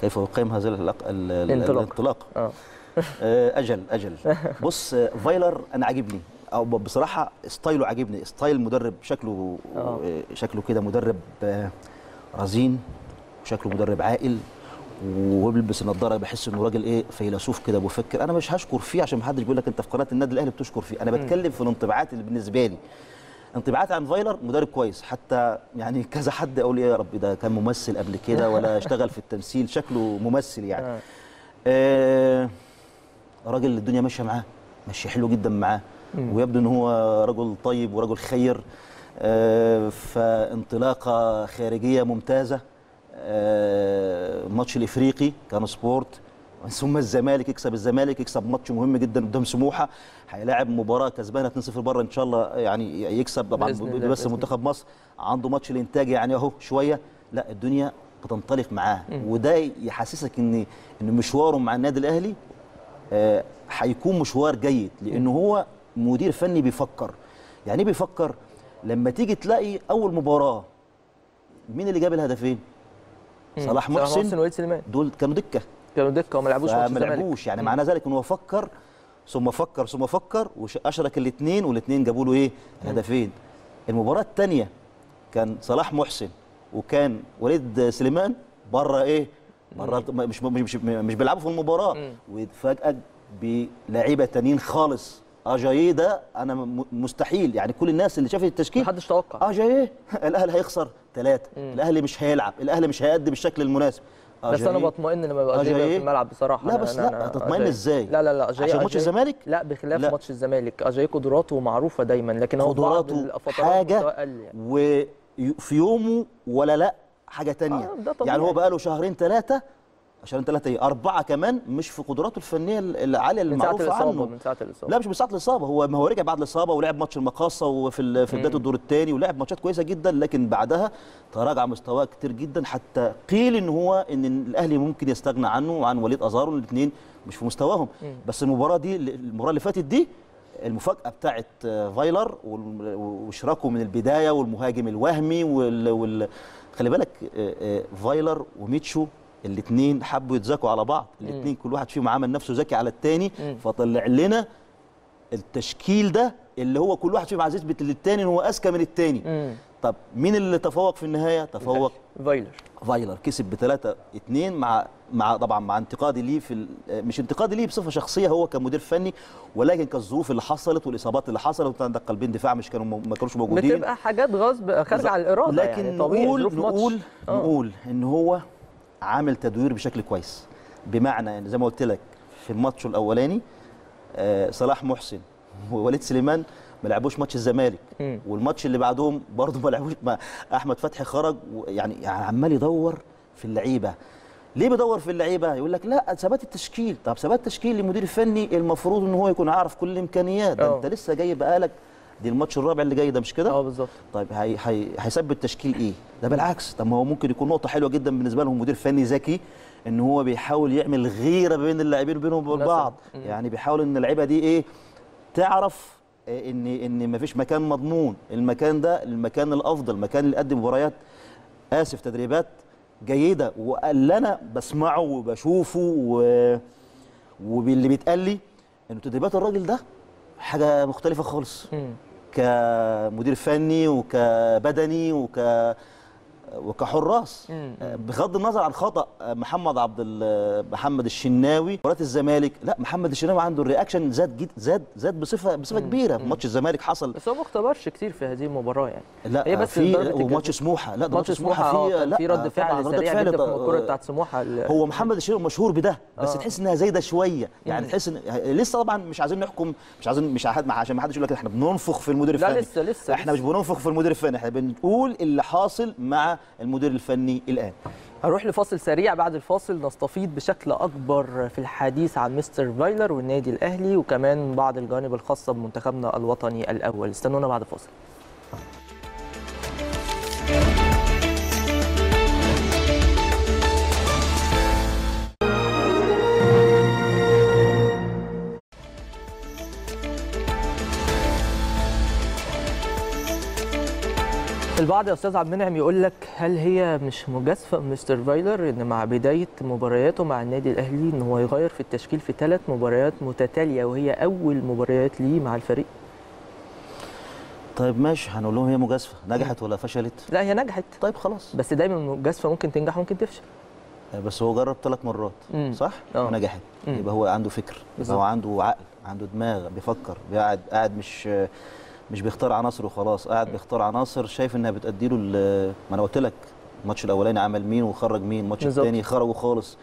Speaker 6: كيف يقيم هذا الانطلاق
Speaker 1: الانطلاق.
Speaker 6: الانطلاق
Speaker 1: آه.
Speaker 6: آه، أجل أجل. بص آه، فايلر أنا عاجبني. أو بصراحة style ه عاجبني. style مدرب شكله
Speaker 1: آه.
Speaker 6: آه، شكله كده مدرب آه، رزين وشكله مدرب عاقل. وهو بيلبس النضارة بحس إنه راجل إيه فيلسوف كده بيفكر أنا مش هشكر فيه عشان ما حدش بيقول لك أنت في قناة النادي الأهلي بتشكر فيه. أنا بتكلم في الانطباعات اللي بالنسبة لي. انطباعات عن فايلر مدرب كويس. حتى يعني كذا حد يقول يا رب ده كان ممثل قبل كده ولا اشتغل في التمثيل. شكله ممثل يعني.
Speaker 1: آه.
Speaker 6: آه راجل الدنيا ماشية معاه. ماشية حلو جدا معاه. ويبدو إن هو رجل طيب ورجل خير. آه، فانطلاقة خارجية ممتازة. الماتش الإفريقي كان سبورت. ثم الزمالك يكسب. الزمالك يكسب ماتش مهم جدا قدام سموحة. هيلاعب مباراة كسبانه 2-0 بره إن شاء الله يعني يكسب طبعا بس منتخب مصر عنده ماتش الإنتاج يعني أهو شوية. لا الدنيا بتنطلق معاه. وده يحسسك إن إن مشواره مع النادي الأهلي آه، هيكون مشوار جيد. لأنه هو مدير فني بيفكر. يعني إيه بيفكر؟ لما تيجي تلاقي أول مباراة مين اللي جاب الهدفين؟ صلاح محسن
Speaker 1: ووليد سليمان.
Speaker 6: دول كانوا دكة.
Speaker 1: كانوا دكة وما لعبوش ماتش
Speaker 6: ما لعبوش. يعني معنى ذلك إن هو فكر ثم فكر ثم فكر وأشرك الاثنين والاثنين جابوا له إيه؟ الهدفين المباراة الثانية كان صلاح محسن وكان وليد سليمان بره إيه؟ بره مش مش مش بيلعبوا في
Speaker 1: المباراة.
Speaker 6: ويتفاجئ بلاعيبه تانيين خالص اجاييه ده أنا مستحيل. يعني كل الناس اللي شافت التشكيل
Speaker 1: محدش توقع.
Speaker 6: اجاييه الاهلي هيخسر ثلاثة الاهلي مش هيلعب. الاهلي مش هيقدم بالشكل المناسب.
Speaker 1: بس
Speaker 6: أنا
Speaker 1: بطمئن لما. اجاي في الملعب بصراحة.
Speaker 6: لا بس
Speaker 1: أنا-
Speaker 6: لا، هتطمئن. إزاي؟
Speaker 1: لا لا لا.
Speaker 6: عشان ماتش الزمالك؟
Speaker 1: لا بخلاف
Speaker 6: لا.
Speaker 1: ماتش الزمالك. اجاي قدراته معروفة دايما لكن هو
Speaker 6: قدراته
Speaker 1: حاجة يعني.
Speaker 6: وفي يومه ولا لا حاجة تانية.
Speaker 1: آه،.
Speaker 6: يعني هو بقى له شهرين ثلاثة شهرين ثلاثة إيه أربعة كمان مش في قدراته
Speaker 1: الفنية العالية
Speaker 6: المعروفة
Speaker 1: الإصابة
Speaker 6: عنه.
Speaker 1: من ساعة الإصابة.
Speaker 6: لا مش من ساعة الإصابة. هو ما هو رجع بعد الإصابة ولعب ماتش المقاصة وفي في بداية الدور الثاني ولعب ماتشات كويسة جدا لكن بعدها تراجع مستواه كتير جدا. حتى قيل إن هو إن الأهلي ممكن يستغنى عنه وعن وليد أزارو الاثنين مش في مستواهم. بس المباراة دي المباراة اللي فاتت دي المفاجأة بتاعت فايلر وإشراكه من البداية والمهاجم الوهمي وال, وال... خلي بالك آه، آه، فايلر وميتشو الاثنين حبوا يتذاكوا على بعض الاثنين كل واحد فيهم عمل نفسه ذكي على الثاني فطلع لنا التشكيل ده اللي هو كل واحد فيهم عايز يثبت للتاني إن هو أذكى من التاني.
Speaker 1: مم.
Speaker 6: طب مين اللي تفوق في النهاية؟ تفوق
Speaker 1: فايلر.
Speaker 6: فايلر كسب ب 3 2 مع مع طبعا مع انتقادي ليه في مش انتقادي ليه بصفة شخصية هو كمدير فني ولكن كالظروف اللي حصلت والإصابات اللي حصلت عندك قلبين دفاع مش كانوا ما كانوش موجودين.
Speaker 1: بتبقى حاجات غصب خارجة عن الإرادة
Speaker 6: لكن
Speaker 1: يعني طبيعي
Speaker 6: نقول. نقول
Speaker 1: آه.
Speaker 6: نقول إن هو عامل تدوير بشكل كويس. بمعنى إن زي ما قلت لك في الماتش الأولاني آه، صلاح محسن ووليد سليمان ما لعبوش ماتش الزمالك. والماتش اللي بعدهم برضه ما لعبوش ما أحمد فتحي خرج يعني يعني عمال يدور في اللعيبة. ليه بيدور في اللعيبة؟ يقول لك لا ثبات التشكيل. طب ثبات التشكيل للمدير الفني المفروض إن هو يكون عارف كل
Speaker 1: الإمكانيات.
Speaker 6: أنت لسه جاي بقالك دي الماتش الرابع اللي جاي ده مش كده؟
Speaker 1: آه بالظبط.
Speaker 6: طيب هي هي هيثبت تشكيل إيه؟ ده بالعكس طب ما هو ممكن يكون نقطة حلوة جدا بالنسبة لهم مدير فني ذكي إن هو بيحاول يعمل غيرة بين اللاعبين بينهم وبين. بعض. يعني بيحاول إن اللعيبة دي إيه؟ تعرف آه، إن إن مفيش مكان مضمون. المكان ده المكان الأفضل المكان اللي قدم مباريات آسف تدريبات جيدة واللي أنا بسمعه وبشوفه و... واللي بيتقال لي ان تدريبات الراجل ده حاجة مختلفة خالص. كمدير فني وكبدني وك وكحراس.
Speaker 1: مم.
Speaker 6: بغض النظر عن خطأ محمد عبد ال- محمد الشناوي مباراة الزمالك. لا محمد الشناوي عنده ال reaction زاد جد زاد زاد بصفة بصفة كبيرة. ماتش الزمالك حصل.
Speaker 1: بس هو ما اختبرش كتير في هذه المباراة يعني.
Speaker 6: لا
Speaker 1: هي بس
Speaker 6: في وماتش. سموحة. لا ده
Speaker 1: ماتش سموحة.
Speaker 6: في
Speaker 1: كان في رد فعل سريع جدا في الكوره بتاعت سموحة
Speaker 6: هو محمد الشناوي مشهور بده بس
Speaker 1: آه.
Speaker 6: تحس إنها زايدة شوية. يعني تحس ان لسه طبعا مش عايزين نحكم مش عايزين مش عشان عشان ما حدش يقول لك إحنا بننفخ في المدير
Speaker 1: لا
Speaker 6: الفني.
Speaker 1: لسه لسه إحنا.
Speaker 6: مش بننفخ في المدير الفني. إحنا بنقول اللي حاصل مع المدير الفني الآن.
Speaker 1: هنروح لفاصل سريع. بعد الفاصل نستفيض بشكل أكبر في الحديث عن مستر فايلر والنادي الأهلي وكمان بعض الجوانب الخاصة بمنتخبنا الوطني الأول. استنونا بعد الفاصل. البعض يا أستاذ عبد المنعم يقول لك هل هي مش مجازفة مستر فايلر إن مع بداية مبارياته مع النادي الأهلي إن هو يغير في التشكيل في ثلاث مباريات متتالية وهي أول مباريات ليه مع الفريق
Speaker 6: طيب ماشي هنقول لهم هي مجازفة نجحت ولا فشلت
Speaker 1: لا هي نجحت
Speaker 6: طيب خلاص
Speaker 1: بس دايما المجازفه ممكن تنجح ممكن تفشل
Speaker 6: بس هو جرب ثلاث مرات
Speaker 1: مم.
Speaker 6: صح
Speaker 1: آه.
Speaker 6: ونجحت. يبقى هو عنده فكر يبقى. هو عنده عقل عنده دماغ بيفكر قاعد قاعد مش مش بيختار عناصر وخلاص قاعد بيختار عناصر شايف إنها بتأدي له ما أنا قلت لك الماتش الأولاني عمل مين وخرج مين الماتش. الثاني خرجوا خالص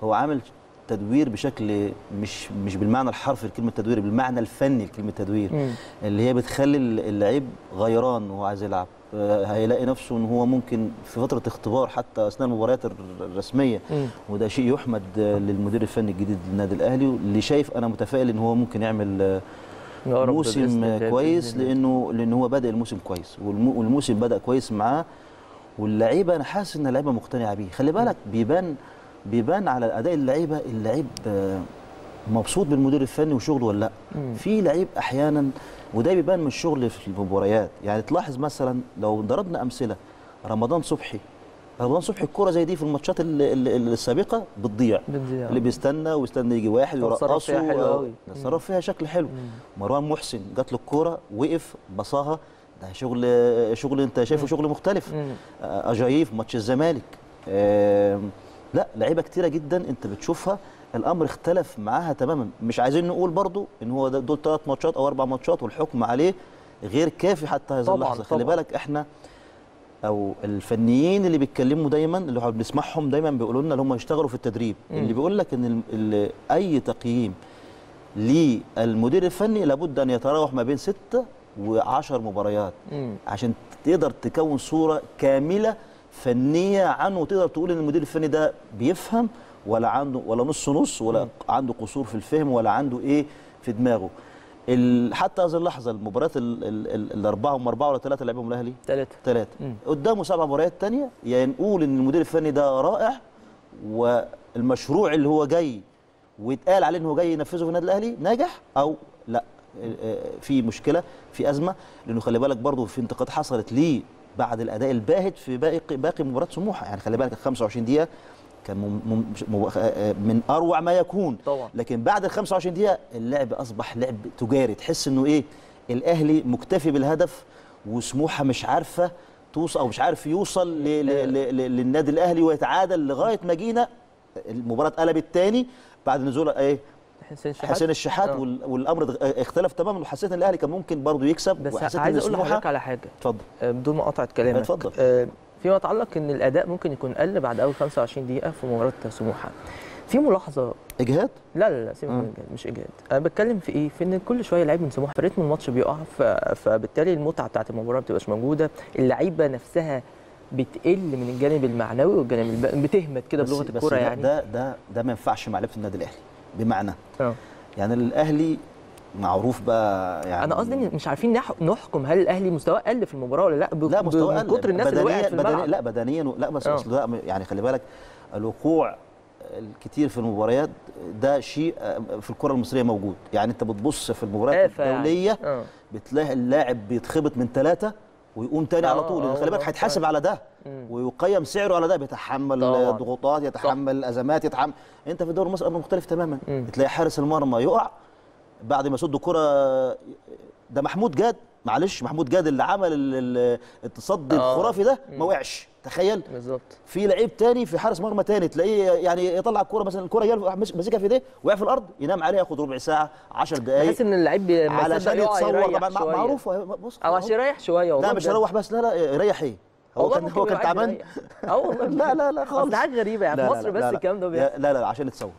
Speaker 6: فهو عامل تدوير بشكل مش مش بالمعنى الحرفي لكلمة تدوير بالمعنى الفني لكلمة تدوير
Speaker 1: مم.
Speaker 6: اللي هي بتخلي اللعيب غيران وهو عايز يلعب آه، هيلاقي نفسه إن هو ممكن في فترة اختبار حتى أثناء المباريات الر- الرسمية
Speaker 1: مم.
Speaker 6: وده شيء يحمد آه، للمدير الفني الجديد للنادي الأهلي اللي شايف أنا متفائل إن هو ممكن يعمل موسم كويس. لأنه لأن هو بادئ الموسم كويس والم- والموسم بدا كويس معاه واللعيبة أنا حاسس إن اللعيبة مقتنعة بيه. خلي بالك بيبان بيبان على أداء اللعيبة اللعيب آه، مبسوط بالمدير الفني وشغله ولا
Speaker 1: لأ.
Speaker 6: في لعيب أحيانا وده بيبان من الشغل في المباريات. يعني تلاحظ مثلا لو ضربنا أمثلة رمضان صبحي. رمضان صبحي الكورة زي دي في الماتشات ال- ال- السابقة بتضيع.
Speaker 1: بتضيع.
Speaker 6: اللي بيستنى ويستنى يجي واحد
Speaker 1: صرف فيها
Speaker 6: يرقصه
Speaker 1: حلو أوي.
Speaker 6: صرف فيها شكل حلو. مروان محسن جات له الكورة وقف بصاها. ده شغل شغل انت شايفه شغل مختلف. آه، اجايف ماتش الزمالك. آم، لا لعيبة كتيرة جدا انت بتشوفها. الأمر اختلف معاها تماما. مش عايزين نقول برضو إن هو دول ثلاث ماتشات أو أربع ماتشات والحكم عليه غير كافي حتى هذه اللحظة. خلي. بالك إحنا أو الفنيين اللي بيتكلموا دايما اللي إحنا بنسمعهم دايما بيقولوا لنا اللي هم يشتغلوا في التدريب
Speaker 1: مم.
Speaker 6: اللي بيقول لك إن ال- أي تقييم للمدير الفني لابد أن يتراوح ما بين ستة وعشر مباريات
Speaker 1: مم.
Speaker 6: عشان تقدر تكون صورة كاملة فنية عنه وتقدر تقول إن المدير الفني ده بيفهم ولا عنده ولا نص نص ولا
Speaker 1: مم.
Speaker 6: عنده قصور في الفهم ولا عنده إيه في دماغه حتى هذه اللحظة المباريات ال- ال- ال- الأربعة هم أربعة ولا ثلاثة لعبهم الأهلي؟
Speaker 1: ثلاثة. مم.
Speaker 6: قدامه سبع مباريات تانية يا نقول إن المدير الفني ده رائع والمشروع اللي هو جاي ويتقال عليه إن هو جاي ينفذه في النادي الأهلي ناجح أو لأ؟ آه، في مشكلة في أزمة لأنه خلي بالك برضه في انتقاد حصلت ليه بعد الأداء الباهت في باقي باقي مباراة سموحة. يعني خلي بالك ال 25 دقيقة كان مم- آه، من أروع ما يكون.
Speaker 1: طبعا.
Speaker 6: لكن بعد ال 25 دقيقة اللعب أصبح لعب تجاري. تحس إنه إيه؟ الأهلي مكتفي بالهدف وسموحة مش عارفة توصل أو مش عارف يوصل ل- للنادي الأهلي ويتعادل لغاية ما جينا. المباراة اتقلبت تاني بعد نزول إيه؟
Speaker 1: حسين شحات
Speaker 6: حسين الشحات.
Speaker 1: آه.
Speaker 6: وال- والأمر اختلف تماما. وحسيت إن الأهلي كان ممكن برضه يكسب
Speaker 1: بس عايز
Speaker 6: أقول
Speaker 1: لحضرتك على حاجة.
Speaker 6: اتفضل.
Speaker 1: آه، بدون ما أقطع كلامك
Speaker 6: اتفضل.
Speaker 1: فيما يتعلق إن الأداء ممكن يكون قل بعد أول 25 دقيقة في مباراة سموحة. في ملاحظة.
Speaker 6: إجهاد؟
Speaker 1: لا لا لا سيبك من
Speaker 6: آه.
Speaker 1: مش إجهاد. أنا بتكلم في إيه؟ في إن كل شوية لعيب من سموحة فريتم الماتش بيقع فبالتالي المتعة بتاعت المباراة ما بتبقاش موجودة. اللعيبة نفسها بتقل من الجانب المعنوي والجانب الب- بتهمت كده بلغة
Speaker 6: الكورة
Speaker 1: يعني.
Speaker 6: ده ده ده ما ينفعش مع لعيبة النادي الأهلي بمعنى
Speaker 1: آه.
Speaker 6: يعني الأهلي معروف بقى يعني
Speaker 1: أنا قصدي مش عارفين نح- نحكم هل الأهلي مستواه قل في المباراة ولا لأ
Speaker 6: لا
Speaker 1: من
Speaker 6: قل.
Speaker 1: كتر الناس اللي وقعت في
Speaker 6: بدنياً-
Speaker 1: الملعب
Speaker 6: لأ بدنيا لأ بس
Speaker 1: آه.
Speaker 6: اصل ده يعني خلي بالك الوقوع الكتير في المباريات ده شيء آه، في الكرة المصرية موجود يعني أنت بتبص في المباريات
Speaker 1: يعني.
Speaker 6: الدولية
Speaker 1: آه.
Speaker 6: بتلاقي اللاعب بيتخبط من ثلاثة ويقوم تاني على
Speaker 1: آه،
Speaker 6: طول
Speaker 1: آه،
Speaker 6: خلي بالك
Speaker 1: آه،
Speaker 6: هيتحاسب على ده. ويقيم سعره على ده بيتحمل
Speaker 1: طبعاً.
Speaker 6: ضغوطات يتحمل أزمات يتحمل أنت في الدوري المصري أمر مختلف تماما
Speaker 1: مم.
Speaker 6: تلاقي حارس المرمى يقع بعد ما يصد كرة ده محمود جاد معلش محمود جاد اللي عمل ال- ال- التصدي
Speaker 1: آه.
Speaker 6: الخرافي ده ما. وقعش تخيل
Speaker 1: بالظبط
Speaker 6: في لعيب تاني في حارس مرمى تاني تلاقيه يعني يطلع الكرة مثلا ماسك- ماسكها في ايديه وقع في الأرض ينام عليها ياخد ربع ساعة 10 دقائق
Speaker 1: بحس إن اللعيب
Speaker 6: علشان يتصور طبعا. معروف بص
Speaker 1: أو عشان يريح شوية والله
Speaker 6: لا مش
Speaker 1: بجد.
Speaker 6: يروح بس لا لا يريح إيه هو كان هو كان تعبان.
Speaker 1: آه والله
Speaker 6: لا لا لا خالص
Speaker 1: حاجة غريبة يعني في مصر بس
Speaker 6: لا.
Speaker 1: الكلام ده بيحصل
Speaker 6: لا لا عشان يتصور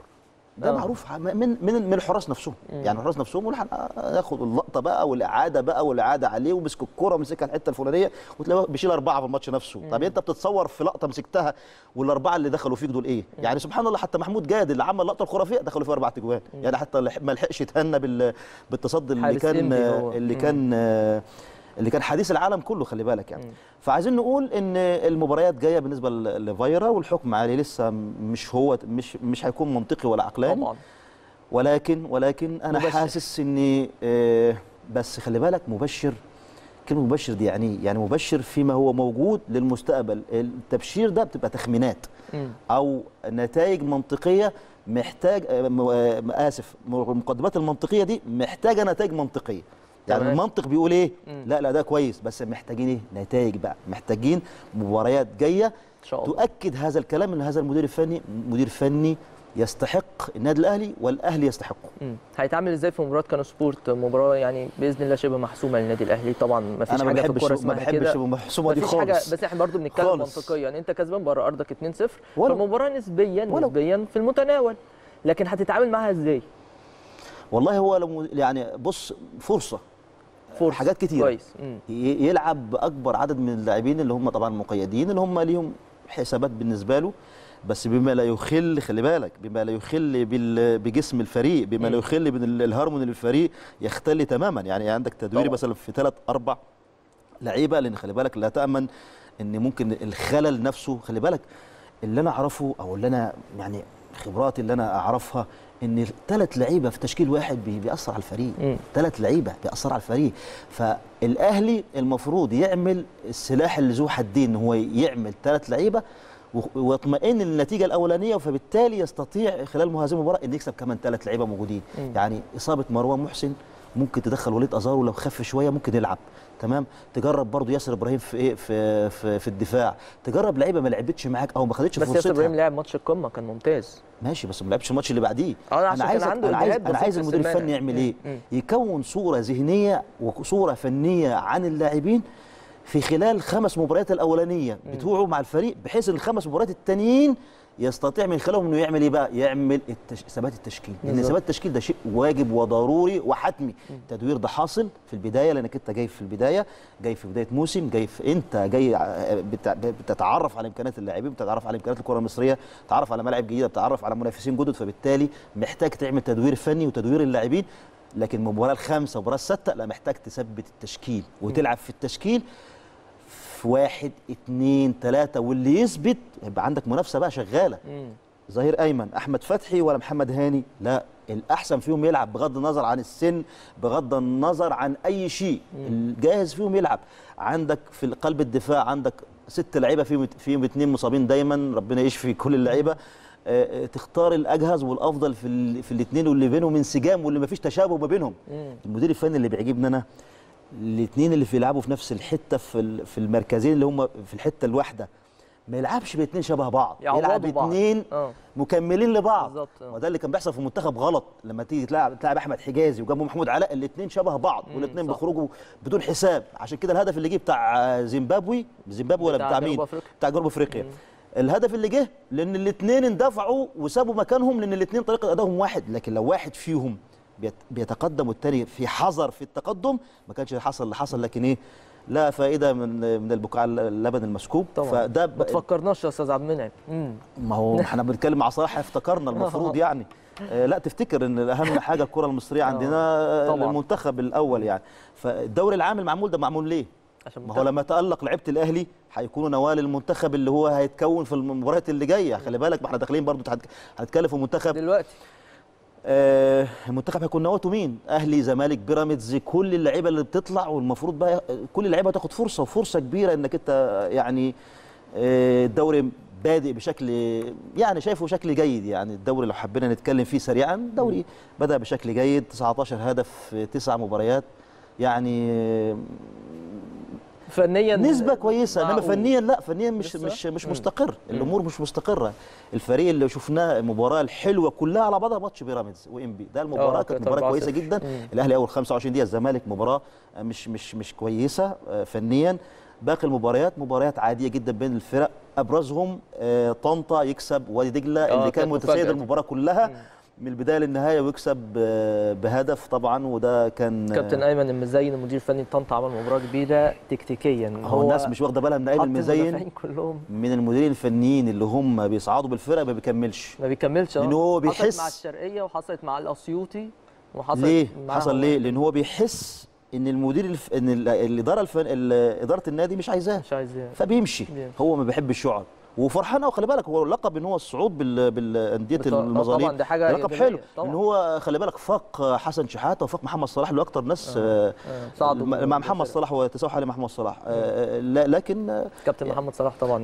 Speaker 6: ده
Speaker 1: آه.
Speaker 6: معروف من من من الحراس نفسهم. يعني الحراس نفسهم يقول هناخد اللقطة بقى والإعادة بقى والإعادة عليه ومسك الكوره ومسكها الحتة الفلانية وتلاقيه بيشيل أربعة في الماتش نفسه. طب أنت بتتصور في لقطة مسكتها والأربعة اللي دخلوا فيك دول إيه؟ يعني سبحان الله حتى محمود جاد اللي عمل اللقطه الخرافيه دخلوا فيه أربع تجوان. يعني حتى ما لحقش يتهنى بال- بالتصدي اللي كان. اللي
Speaker 1: مم.
Speaker 6: كان اللي كان حديث العالم كله خلي بالك يعني. فعايزين نقول إن المباريات جاية بالنسبة لفايرا والحكم عليه لسه مش هو مش مش هيكون منطقي ولا عقلاني
Speaker 1: طبعا
Speaker 6: ولكن ولكن أنا
Speaker 1: مبشر.
Speaker 6: حاسس إني آه، بس خلي بالك مبشر كلمة مبشر دي يعني إيه؟ يعني مبشر فيما هو موجود للمستقبل التبشير ده بتبقى تخمينات. أو نتائج منطقية محتاج آه، آه، آسف المقدمات المنطقية دي محتاجة نتائج منطقية يعني
Speaker 1: تمام.
Speaker 6: المنطق بيقول إيه؟
Speaker 1: مم.
Speaker 6: لا لا ده كويس بس محتاجين إيه؟ نتائج بقى. محتاجين مباريات جاية.
Speaker 1: إن شاء الله.
Speaker 6: تؤكد هذا الكلام إن هذا المدير الفني مدير فني يستحق النادي الأهلي والأهلي يستحقه.
Speaker 1: هيتعامل إزاي في مباراة كانو سبورت؟ مباراة يعني بإذن الله شبه محسومة للنادي الأهلي. طبعا ما فيش حاجة في الكورة
Speaker 6: ما
Speaker 1: اسمها
Speaker 6: بحبش
Speaker 1: كده.
Speaker 6: المحسومة دي خالص.
Speaker 1: بس إحنا برضو بنتكلم. منطقيا. أنت كسبان بره أرضك 2-0
Speaker 6: ولو.
Speaker 1: فالمباراة نسبيا
Speaker 6: ولو.
Speaker 1: نسبيا في المتناول. لكن هتتعامل معاها إزاي؟
Speaker 6: والله هو لو يعني بص فرصة.
Speaker 1: فرصة.
Speaker 6: حاجات كتير
Speaker 1: كويس
Speaker 6: يلعب باكبر عدد من اللاعبين اللي هم طبعا مقيدين اللي هم ليهم حسابات بالنسبة له بس بما لا يخل خلي بالك بما لا يخل بجسم الفريق بما لا. يخل الهارمون الفريق يختل تماما يعني عندك تدوير. مثلا في ثلاث أربع لعيبة لأن خلي بالك لا تأمن إن ممكن الخلل نفسه خلي بالك اللي أنا أعرفه أو اللي أنا يعني خبراتي اللي أنا أعرفها إن ثلاث لعيبة في تشكيل واحد بي- بيأثر على الفريق. ثلاث لعيبة بيأثر على الفريق فالأهلي المفروض يعمل السلاح اللي ذو حدين هو يعمل ثلاث لعيبة ويطمئن للنتيجة الأولانية فبالتالي يستطيع خلال هذه المباراة ان يكسب كمان ثلاث لعيبة موجودين. يعني إصابة مروان محسن ممكن تدخل وليد ازارو لو خف شوية ممكن يلعب. تمام؟ تجرب برضو ياسر إبراهيم في إيه؟ في في, في الدفاع. تجرب لعيبة ما لعبتش معاك أو ما خدتش
Speaker 1: بس ياسر
Speaker 6: فرصتها.
Speaker 1: إبراهيم لعب ماتش القمة كان ممتاز.
Speaker 6: ماشي بس ما لعبش الماتش اللي بعديه.
Speaker 1: عشان
Speaker 6: أنا
Speaker 1: كان
Speaker 6: عايز
Speaker 1: عنده
Speaker 6: أنا عايز
Speaker 1: أنا
Speaker 6: عايز المدير. الفني يعمل.
Speaker 1: إيه.
Speaker 6: يكون صورة ذهنية وصورة فنية عن اللاعبين في خلال الخمس مباريات الأولانية. بتوعه مع الفريق بحيث الخمس مباريات التانيين يستطيع من خلالهم إنه يعمل إيه بقى؟ يعمل التش... ثبات التشكيل،
Speaker 1: لأن.
Speaker 6: ثبات التشكيل ده شيء واجب وضروري وحتمي، التدوير ده حاصل في البداية لأنك أنت جاي في البداية، جاي في بداية موسم، جاي في أنت جاي ع- بت... بتتعرف على إمكانيات اللاعبين، بتتعرف على إمكانيات الكرة المصرية، بتتعرف على ملاعب جديدة، بتتعرف على منافسين جدد، فبالتالي محتاج تعمل تدوير فني وتدوير اللاعبين لكن المباراه الخامسة والمباراه السادسه لا محتاج تثبت التشكيل وتلعب في التشكيل في واحد اتنين تلاتة واللي يثبت يبقى عندك منافسة بقى شغالة.
Speaker 1: مم.
Speaker 6: ظهير أيمن أحمد فتحي ولا محمد هاني؟ لا الأحسن فيهم يلعب بغض النظر عن السن بغض النظر عن أي شيء. الجاهز فيهم يلعب. عندك في قلب الدفاع عندك ست لعيبة فيهم فيهم اثنين مصابين دايما ربنا يشفي كل اللعيبة. آه، آه، تختار الأجهز والأفضل في ال... في الاثنين واللي بينهم انسجام واللي ما فيش تشابه ما بينهم. المدير الفني اللي بيعجبني أنا الاثنين اللي بيلعبوا في نفس الحتة في في المركزين اللي هم في الحتة الواحدة ما يلعبش باثنين شبه بعض يلعب. اثنين
Speaker 1: آه
Speaker 6: مكملين لبعض
Speaker 1: بالظبط، آه.
Speaker 6: وده اللي كان بيحصل في المنتخب غلط لما تيجي تلعب تلعب أحمد حجازي وجنبه محمود علاء الاثنين شبه بعض والاثنين. بيخرجوا بدون حساب عشان كده الهدف اللي جه بتاع زيمبابوي زيمبابوي ولا
Speaker 1: بتاع
Speaker 6: مين. بتاع جنوب أفريقيا الهدف اللي جه لأن الاثنين اندفعوا وسابوا مكانهم لأن الاثنين طريقة أدائهم واحد لكن لو واحد فيهم بيتقدم والتاني في حذر في التقدم ما كانش حصل اللي حصل لكن إيه لا فائدة من من البكاء على اللبن المسكوب.
Speaker 1: طبعا.
Speaker 6: فده
Speaker 1: ما تفكرناش يا أستاذ عبد المنعم.
Speaker 6: ما هو إحنا بنتكلم مع صلاح افتكرنا المفروض يعني. آه، لا تفتكر إن أهم حاجة الكرة المصرية عندنا آه،
Speaker 1: طبعاً.
Speaker 6: المنتخب الأول يعني. فالدوري العام المعمول ده معمول ليه؟
Speaker 1: عشان
Speaker 6: ما هو لما تألق لعيبة الأهلي هيكونوا نوال المنتخب اللي هو هيتكون في المباريات اللي جاية. خلي بالك ما إحنا داخلين برضو هت- هنتكلم في منتخب
Speaker 1: دلوقتي.
Speaker 6: آه المنتخب هيكون نواته مين؟ أهلي زمالك بيراميدز كل اللعيبة اللي بتطلع والمفروض بقى كل اللعيبة تاخد فرصة وفرصة كبيرة إنك أنت يعني آه الدوري بادئ بشكل يعني شايفه شكل جيد يعني الدوري لو حبينا نتكلم فيه سريعا الدوري بدأ بشكل جيد 19 هدف تسع مباريات يعني آه،
Speaker 1: فنيا
Speaker 6: نسبة كويسة
Speaker 1: إنما.
Speaker 6: فنيا لا فنيا مش؟ مش مش. مستقر الأمور مش مستقرة الفريق اللي شفناه المباراة الحلوة كلها على بعضها ماتش بيراميدز وإنبي ده المباراة
Speaker 1: آه،
Speaker 6: كانت
Speaker 1: 4-0.
Speaker 6: كويسة جدا. الأهلي أول 25 دقيقة الزمالك مباراة مش مش مش كويسة آه، فنيا باقي المباريات مباريات عادية جدا بين الفرق أبرزهم آه، طنطا يكسب وادي دجلة
Speaker 1: آه،
Speaker 6: اللي كان متسيد
Speaker 1: مفاجأة.
Speaker 6: المباراة كلها من البداية للنهاية ويكسب آه، بهدف طبعا وده كان آه،
Speaker 1: كابتن أيمن المزين المدير الفني طنطا عمل مباراة كبيرة تكتيكيا.
Speaker 6: هو الناس مش واخدة بالها من
Speaker 1: أيمن
Speaker 6: المزين
Speaker 1: كلهم.
Speaker 6: من المديرين الفنيين اللي هم بيصعدوا بالفرق ما بيكملش.
Speaker 1: ما بيكملش آه.
Speaker 6: لأن هو
Speaker 1: حصلت
Speaker 6: بيحس-
Speaker 1: مع الشرقية وحصلت مع الأسيوطي وحصلت
Speaker 6: ليه؟ حصل ليه؟ لأن هو بيحس إن المدير الف... إن ال- الإدارة الفن... ال- إدارة النادي مش عايزاه.
Speaker 1: مش عايز
Speaker 6: فبيمشي.
Speaker 1: بيمشي.
Speaker 6: هو ما بيحبش يقعد. وفرحان وخلي بالك هو لقب إن هو الصعود بال...
Speaker 1: بالأندية آه
Speaker 6: المظالم
Speaker 1: طبعاً، دي حاجة
Speaker 6: لقب حلو
Speaker 1: طبعاً.
Speaker 6: إن هو خلي بالك فاق حسن شحاتة وفاق محمد صلاح اللي أكتر ناس آه.
Speaker 1: صعدوا
Speaker 6: مع محمد. صلاح وتساوي حالي محمد صلاح آه لا- لكن آه،
Speaker 1: كابتن محمد صلاح طبعا.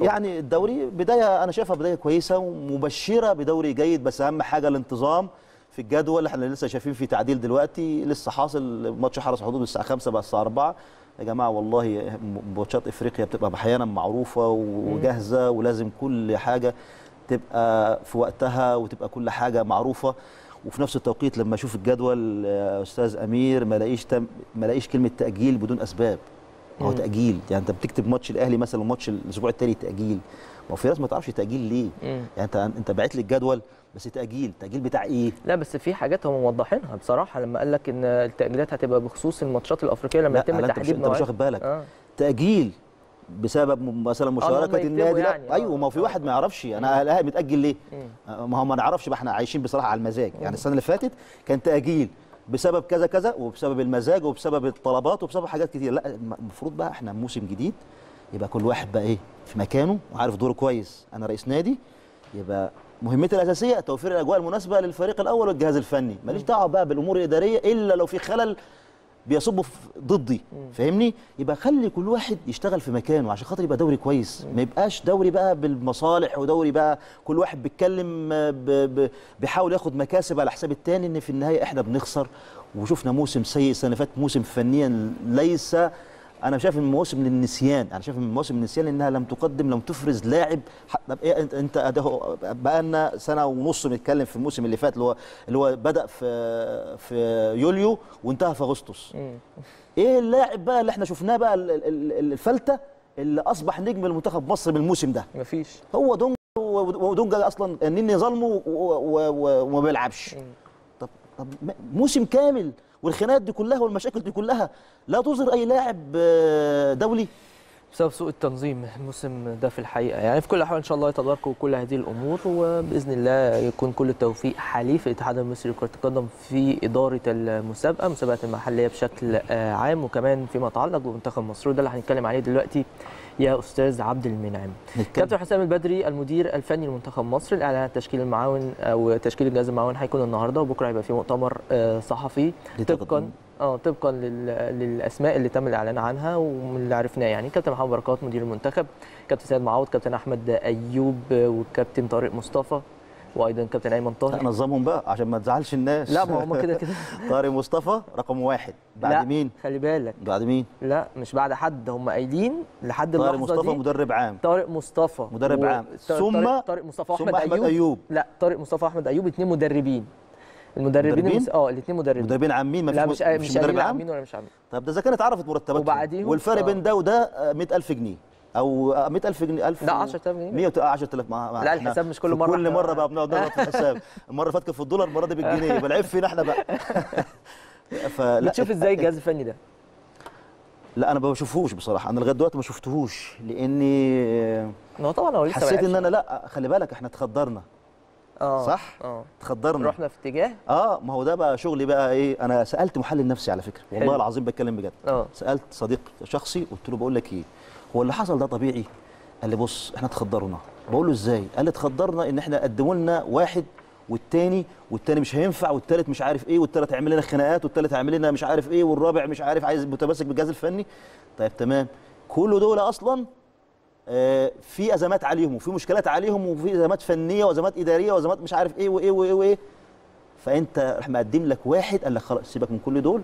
Speaker 6: يعني الدوري بداية أنا شايفها بداية كويسة ومبشرة بدوري جيد بس أهم حاجة الانتظام في الجدول إحنا لسه شايفين في تعديل دلوقتي لسه حاصل ماتش حرس حدود الساعة 5 بقى الساعة 4 يا جماعة والله ماتشات إفريقيا بتبقى أحيانا معروفة وجاهزة ولازم كل حاجة تبقى في وقتها وتبقى كل حاجة معروفة. وفي نفس التوقيت لما أشوف الجدول يا أستاذ أمير ما ألاقيش تم ما ألاقيش كلمة تأجيل بدون أسباب. هو. تأجيل يعني أنت بتكتب ماتش الأهلي مثلا وماتش الأسبوع التاني تأجيل. ما في ناس ما تعرفش تأجيل ليه. يعني انت أنت باعت لي الجدول بس تأجيل. تأجيل بتاع إيه؟
Speaker 1: لا بس في حاجات هم موضحينها بصراحة. لما قال لك إن التأجيلات هتبقى بخصوص الماتشات الأفريقية لما يتم تحديد
Speaker 6: أنت مش. واخد بالك.
Speaker 1: آه.
Speaker 6: تأجيل بسبب مثلا مشاركه
Speaker 1: يكتبوا
Speaker 6: النادي
Speaker 1: يعني، آه.
Speaker 6: أيوه ما هو في واحد ما يعرفش. أنا لا متأجل ليه؟ آه، ما هو ما نعرفش بقى إحنا عايشين بصراحة على المزاج. يعني السنة اللي فاتت كان تأجيل بسبب كذا كذا وبسبب المزاج وبسبب الطلبات وبسبب حاجات كتير. لا الم- المفروض بقى إحنا موسم جديد يبقى كل واحد بقى إيه في مكانه وعارف دوره كويس. أنا رئيس نادي يبقى مهمتي الأساسية توفير الأجواء المناسبة للفريق الأول والجهاز الفني. ماليش دعوة بقى بالأمور الإدارية إلا لو في خلل بيصبوا في- ضدي. فاهمني؟ يبقى خلي كل واحد يشتغل في مكانه عشان خاطر يبقى دوري كويس. ما يبقاش دوري بقى بالمصالح ودوري بقى كل واحد بيتكلم. بيحاول ياخد مكاسب على حساب التاني إن في النهاية إحنا بنخسر. وشفنا موسم سيء السنة اللي فاتت موسم فنيا ليس أنا شايف إن موسم للنسيان أنا شايف إن موسم للنسيان إنها لم تقدم لم تفرز لاعب ح- طب إيه أنت أنت أده بقى لنا سنة ونص بنتكلم في الموسم اللي فات اللي هو اللي هو بدأ في في يوليو وانتهى في أغسطس. إيه اللاعب بقى اللي إحنا شفناه بقى ال- ال- ال- الفلتة اللي أصبح نجم المنتخب مصر بالموسم ده؟
Speaker 1: مفيش.
Speaker 6: هو دونجا ودونجا أصلا النني ظلمه وما بيلعبش. طب طب موسم كامل والخناقات دي كلها والمشاكل دي كلها لا تظهر أي لاعب آه، دولي.
Speaker 1: بسبب سوء التنظيم الموسم ده في الحقيقة. يعني في كل الأحوال إن شاء الله يتداركوا كل هذه الأمور وبإذن الله يكون كل التوفيق حليف الاتحاد المصري لكرة القدم في إدارة المسابقة المسابقات المحلية بشكل آه، عام وكمان فيما يتعلق بمنتخب مصر. وده اللي هنتكلم عليه دلوقتي يا أستاذ عبد المنعم. كابتن حسام البدري المدير الفني لمنتخب مصر. الإعلان عن تشكيل المعاون أو تشكيل الجهاز المعاون هيكون النهارده وبكرة هيبقى في مؤتمر آه، صحفي. طبقا آه طبقا لل- للأسماء اللي تم الإعلان عنها ومن اللي عرفناه يعني. كابتن محمد بركات مدير المنتخب. كابتن سيد معوض كابتن أحمد أيوب وكابتن طارق مصطفى. وأيضا كابتن
Speaker 6: أيمن
Speaker 1: طاهر.
Speaker 6: نظمهم بقى عشان ما تزعلش الناس.
Speaker 1: لا ما هم كده كده.
Speaker 6: طارق مصطفى رقم واحد. بعد
Speaker 1: لا،
Speaker 6: مين؟
Speaker 1: خلي بالك.
Speaker 6: بعد مين؟
Speaker 1: لا مش بعد حد هم قايلين لحد
Speaker 6: طارق
Speaker 1: اللحظة
Speaker 6: مصطفى
Speaker 1: دي.
Speaker 6: مدرب عام.
Speaker 1: طارق مصطفى.
Speaker 6: مدرب عام.
Speaker 1: ط-
Speaker 6: ثم-
Speaker 1: طارق, طارق مصطفى واحمد أيوب.
Speaker 6: أيوب.
Speaker 1: لا طارق مصطفى واحمد أيوب. اثنين مدربين. المدربين
Speaker 6: مدربين؟
Speaker 1: المس... آه الاثنين مدربين.
Speaker 6: مدربين عامين؟ ما
Speaker 1: لا
Speaker 6: فيش
Speaker 1: مش
Speaker 6: مد-
Speaker 1: مش
Speaker 6: مدرب عام؟
Speaker 1: عامين ولا مش عامين.
Speaker 6: طب ده إذا كانت عرفت مرتباتهم.
Speaker 1: وبعديهم-
Speaker 6: والفرق
Speaker 1: آه.
Speaker 6: بين ده وده آه، 100000 جنيه. أو آه، 100000 جنيه 1000
Speaker 1: لا 10000 جنيه.
Speaker 6: 110000 ما ما
Speaker 1: لا، الحساب مش كل مرة
Speaker 6: كل مرة بقى بنقعد نغلط في الحساب. المرة فاتت في الدولار المرة دي بالجنيه. يبقى العيب فينا إحنا بقى. فلا
Speaker 1: بتشوف إزاي الجهاز الفني ده؟
Speaker 6: لا أنا ما بشوفهوش بصراحة. أنا لغاية دلوقتي ما شفتهوش لأني آه،
Speaker 1: هو طبعا هو لسه
Speaker 6: حسيت
Speaker 1: إن.
Speaker 6: أنا لا خلي بالك إحنا اتخدرنا.
Speaker 1: آه
Speaker 6: صح؟
Speaker 1: آه.
Speaker 6: اتخدرنا
Speaker 1: رحنا في اتجاه.
Speaker 6: آه ما هو ده بقى شغلي بقى إيه؟ أنا سألت محلل نفسي على فكرة. والله
Speaker 1: حلو.
Speaker 6: العظيم بتكلم بجد.
Speaker 1: آه.
Speaker 6: سألت صديق شخصي قلت له بقول لك إيه؟ هو اللي حصل ده طبيعي؟ قال لي بص إحنا اتخدرنا بقول له إزاي؟ قال لي اتخدرنا إن إحنا قدموا لنا واحد والتاني والتاني مش هينفع والتالت مش عارف إيه والتالت هيعمل لنا خناقات والتالت هيعمل لنا مش عارف إيه والرابع مش عارف عايز متمسك بالجهاز الفني. طيب تمام. كل دول أصلا آه، في أزمات عليهم وفي مشكلات عليهم وفي أزمات فنية وأزمات إدارية وأزمات مش عارف إيه وإيه وإيه وإيه. فأنت راح مقدم لك واحد قال لك خلاص سيبك من كل دول.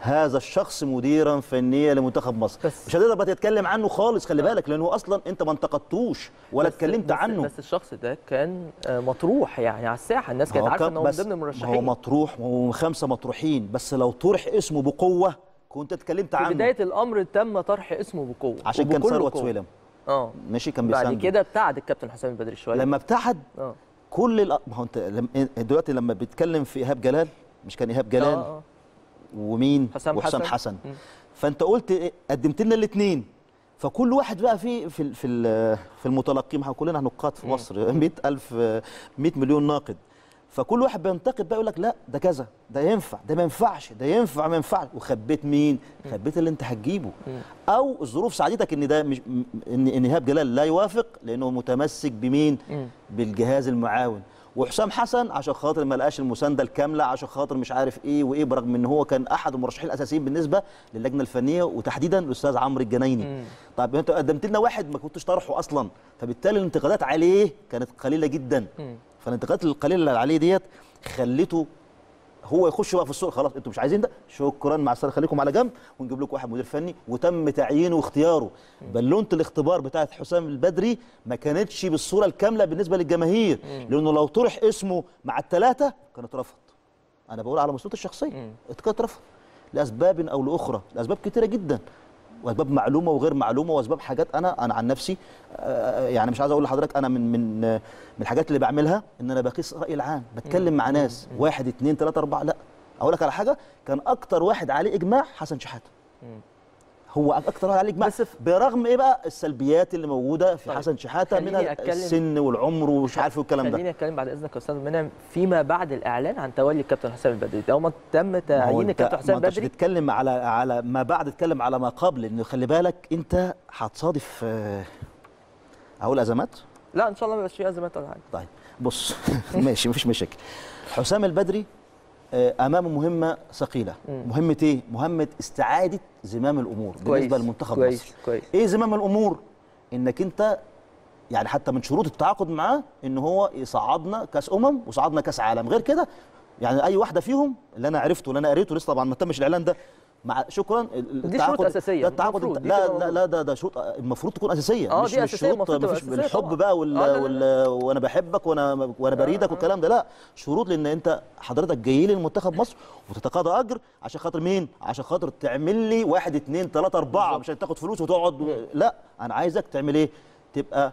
Speaker 6: هذا الشخص مديرا فنيا لمنتخب مصر.
Speaker 1: بس-
Speaker 6: مش هتقدر تتكلم عنه خالص خلي بالك لأنه أصلا أنت ما انتقدتوش ولا اتكلمت
Speaker 1: بس
Speaker 6: عنه.
Speaker 1: بس الشخص ده كان آه، مطروح يعني على الساحة. الناس كانت
Speaker 6: عارفة
Speaker 1: إن هو من ضمن
Speaker 6: ما هو
Speaker 1: المرشحين
Speaker 6: مطروح وهو خمسة مطروحين. بس لو طرح اسمه بقوة كنت اتكلمت
Speaker 1: في
Speaker 6: عنه.
Speaker 1: بداية الأمر تم طرح اسمه بقوة.
Speaker 6: عشان كان
Speaker 1: قوة.
Speaker 6: سويلم.
Speaker 1: آه
Speaker 6: ماشي كان
Speaker 1: بعد
Speaker 6: بيساند
Speaker 1: كده ابتعد الكابتن حسام البدري شوية
Speaker 6: لما ابتعد
Speaker 1: آه
Speaker 6: كل الأ... ما هو انت لم... دلوقتي لما بتتكلم في إيهاب جلال مش كان إيهاب جلال
Speaker 1: آه، آه.
Speaker 6: ومين
Speaker 1: حسام
Speaker 6: وحسام
Speaker 1: حسن.
Speaker 6: حسن. فانت قلت إيه؟ قدمت لنا الاثنين فكل واحد بقى في في في في المتلقي ما كلنا نقاد في مصر 100000 100 مليون ناقد فكل واحد بينتقد بقى يقول لك لا ده كذا ده ينفع ده ما ينفعش ده ينفع ما ينفعش. وخبيت مين؟ خبيت اللي انت هتجيبه. أو الظروف ساعدتك إن ده مش ان إن ايهاب جلال لا يوافق لأنه متمسك بمين. بالجهاز المعاون. وحسام حسن عشان خاطر ما لقاش المساندة الكاملة عشان خاطر مش عارف إيه وإيه برغم إن هو كان أحد المرشحين الأساسيين بالنسبة للجنة الفنية وتحديدا الأستاذ عمرو الجنايني.
Speaker 1: مم.
Speaker 6: طيب أنت قدمت لنا واحد ما كنتش طرحه أصلا فبالتالي الانتقادات عليه كانت قليلة جدا.
Speaker 1: مم.
Speaker 6: فالانتقادات القليلة اللي عليه ديت خليته هو يخش بقى في السوق. خلاص أنتوا مش عايزين ده؟ شكرا مع السلامة. خليكم على جنب. ونجيب لكم واحد مدير فني. وتم تعيينه واختياره. بالونه الاختبار بتاعت حسام البدري ما كانتش بالصورة الكاملة بالنسبة للجماهير. لأنه لو طرح اسمه مع الثلاثه كان اترفض. أنا بقول على مسؤوليتي الشخصية. كان اترفض لأسباب أو لأخرى. لأسباب كتيرة جدا. واسباب معلومة وغير معلومة واسباب حاجات أنا أنا عن نفسي آه، يعني مش عايز أقول لحضرتك أنا من من من الحاجات اللي بعملها إن أنا بقيس رايي العام بتكلم مع ناس واحد اثنين ثلاثة أربعة لأ. أقول لك على حاجة كان أكتر واحد عليه إجماع حسن شحاتة. هو أكتر واحد اجماع
Speaker 1: بس في-
Speaker 6: برغم إيه بقى؟ السلبيات اللي موجودة في
Speaker 1: طيب،
Speaker 6: حسن شحاتة من السن والعمر ومش عارف إيه والكلام ده.
Speaker 1: خليني أتكلم بعد إذنك يا أستاذ منعم فيما بعد الإعلان عن تولي الكابتن حسام البدري تم
Speaker 6: ما هو
Speaker 1: تعيين الكابتن حسام
Speaker 6: ما
Speaker 1: البدري.
Speaker 6: بتتكلم على على ما بعد تتكلم على ما قبل. لأنه خلي بالك أنت هتصادف آه، أقول أزمات؟
Speaker 1: لا إن شاء الله ما يبقاش فيه أزمات ولا حاجة.
Speaker 6: طيب بص ماشي مفيش مشاكل. حسام البدري آه، امامه مهمة
Speaker 1: ثقيلة.
Speaker 6: مهمة إيه؟ مهمة استعادة زمام الأمور
Speaker 1: كويس.
Speaker 6: بالنسبة لمنتخب
Speaker 1: كويس.
Speaker 6: مصر.
Speaker 1: كويس.
Speaker 6: إيه زمام الأمور؟ إنك أنت يعني حتى من شروط التعاقد معاه إن هو يصعدنا كأس أمم وصعدنا كأس عالم. غير كده يعني أي واحدة فيهم اللي أنا عرفته اللي أنا قريته لسه طبعا ما تمش الإعلان ده مع شكرا
Speaker 1: دي شروط أساسية،
Speaker 6: ده التعاقد لا لا لا ده ده شروط المفروض تكون أساسية.
Speaker 1: آه،
Speaker 6: مش
Speaker 1: دي
Speaker 6: مش شروط مفيش بالحب. بقى وال,
Speaker 1: آه،
Speaker 6: وال وأنا بحبك وأنا وأنا بريدك والكلام ده. لا شروط لأن أنت حضرتك جاي لي لمنتخب مصر وتتقاضى أجر عشان خاطر مين؟ عشان خاطر تعمل لي واحد اثنين ثلاثة أربعة مش تاخد فلوس وتقعد لا أنا عايزك تعمل إيه؟ تبقى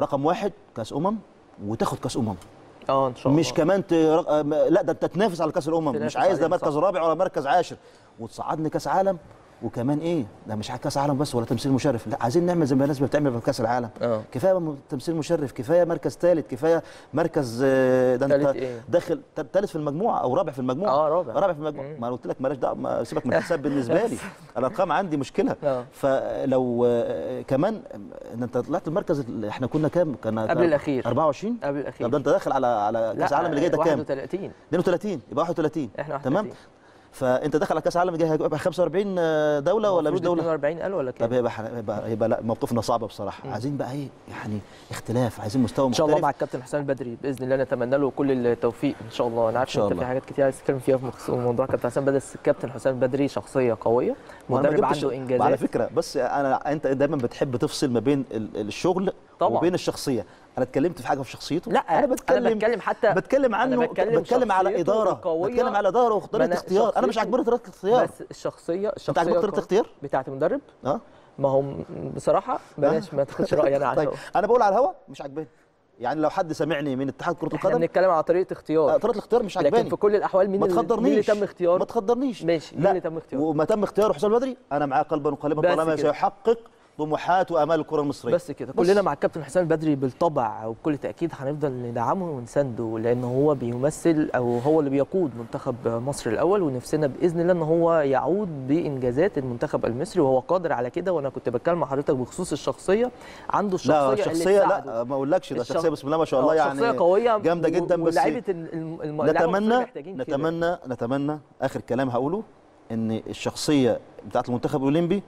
Speaker 6: رقم واحد كأس أمم وتاخد كأس أمم.
Speaker 1: آه إن شاء الله.
Speaker 6: مش كمان ترق... آه، لا ده أنت تنافس على كأس
Speaker 1: الأمم.
Speaker 6: مش عايز ده مركز. رابع ولا مركز عاشر. وتصعدني كاس عالم وكمان إيه ده مش كاس عالم بس ولا تمثيل مشرف لا عايزين نعمل زي ما الناس بتعمل في كاس العالم. آه. كفاية تمثيل مشرف كفاية مركز ثالث كفاية مركز آه، ده أنت
Speaker 1: إيه؟
Speaker 6: داخل ثالث في المجموعة أو رابع في المجموعة.
Speaker 1: آه رابع.
Speaker 6: رابع في المجموعة. ما أنا قلت لك مالهاش دعوة ما- سيبك من الحساب بالنسبة لي. الأرقام عندي مشكلة.
Speaker 1: آه.
Speaker 6: فلو آه، كمان إن أنت طلعت المركز ال- إحنا كنا كام؟ كنا
Speaker 1: قبل الأخير.
Speaker 6: 24
Speaker 1: قبل الأخير.
Speaker 6: طب ده أنت داخل على على كاس العالم اللي جاي ده كام؟
Speaker 1: 31
Speaker 6: 32 يبقى 31
Speaker 1: إحنا
Speaker 6: تمام؟ فأنت داخل على كأس العالم الجاي هيبقى 45 دولة ولا مش دولة؟
Speaker 1: 42 قال ولا كام
Speaker 6: طب يبقى ح- يبقى, يبقى لا موقفنا صعب بصراحة. عايزين بقى إيه؟ يعني اختلاف عايزين مستوى
Speaker 1: إن شاء الله
Speaker 6: مختلف.
Speaker 1: مع الكابتن حسام البدري بإذن الله نتمنى له كل التوفيق إن شاء الله. أنا عارف
Speaker 6: أنت.
Speaker 1: في حاجات كتير عايز تتكلم فيها في مخصوص موضوع كابتن حسام بدري بس الكابتن حسام البدري
Speaker 6: شخصية قوية
Speaker 1: مدرب عنده انجازات
Speaker 6: على فكرة بس أنا أنت دايما بتحب تفصل ما بين ال- الشغل
Speaker 1: طبعاً.
Speaker 6: وبين الشخصية. أنا اتكلمت في حاجة في شخصيته؟
Speaker 1: لا
Speaker 6: أنا بتكلم
Speaker 1: أنا بتكلم حتى
Speaker 6: بتكلم عنه
Speaker 1: أنا بتكلم
Speaker 6: بتكلم على إدارة
Speaker 1: القوية.
Speaker 6: بتكلم على
Speaker 1: إدارة
Speaker 6: وطريقه
Speaker 1: أنا
Speaker 6: اختيار أنا مش عاجبني طريقه الاختيار.
Speaker 1: بس الشخصيه الشخصيه
Speaker 6: عاجبك طريقه الاختيار؟
Speaker 1: بتاعت المدرب؟
Speaker 6: آه.
Speaker 1: ما هو بصراحة بلاش ما تاخدش رأيي أنا
Speaker 6: طيب أنا بقول على الهوا؟ مش عاجباني. يعني لو حد سامعني من اتحاد كرة
Speaker 1: إحنا
Speaker 6: القدم؟
Speaker 1: بنتكلم على طريقة
Speaker 6: آه،
Speaker 1: اختيار
Speaker 6: طريقة الاختيار مش
Speaker 1: لكن
Speaker 6: عجباني
Speaker 1: في كل الأحوال مين
Speaker 6: ما
Speaker 1: اللي- تم اختياره
Speaker 6: ما تخدرنيش.
Speaker 1: ماشي مين اللي تم اختياره
Speaker 6: وما تم اختيار حسام البدري؟ أنا معاه قلبا وقالبا طالما. سيحقق طموحات وآمال الكرة المصرية
Speaker 1: بس كده كلنا مع الكابتن حسام البدري بالطبع وبكل تأكيد هنفضل ندعمه ونسنده لأن هو بيمثل أو هو اللي بيقود منتخب مصر الأول ونفسنا بإذن الله إن هو يعود بإنجازات المنتخب المصري وهو قادر على كده وأنا كنت بتكلم مع حضرتك بخصوص الشخصية عنده الشخصيه
Speaker 6: لا
Speaker 1: اللي
Speaker 6: شخصية
Speaker 1: تساعده.
Speaker 6: لا ما أقولكش ده
Speaker 1: الشخ-
Speaker 6: شخصيه بسم الله ما شاء الله
Speaker 1: آه،
Speaker 6: يعني
Speaker 1: شخصية
Speaker 6: قوية
Speaker 1: جامدة
Speaker 6: جدا بس
Speaker 1: الم-
Speaker 6: نتمنى
Speaker 1: محتاجين كده.
Speaker 6: نتمنى نتمنى آخر كلام هقوله إن الشخصية بتاعت المنتخب الأولمبي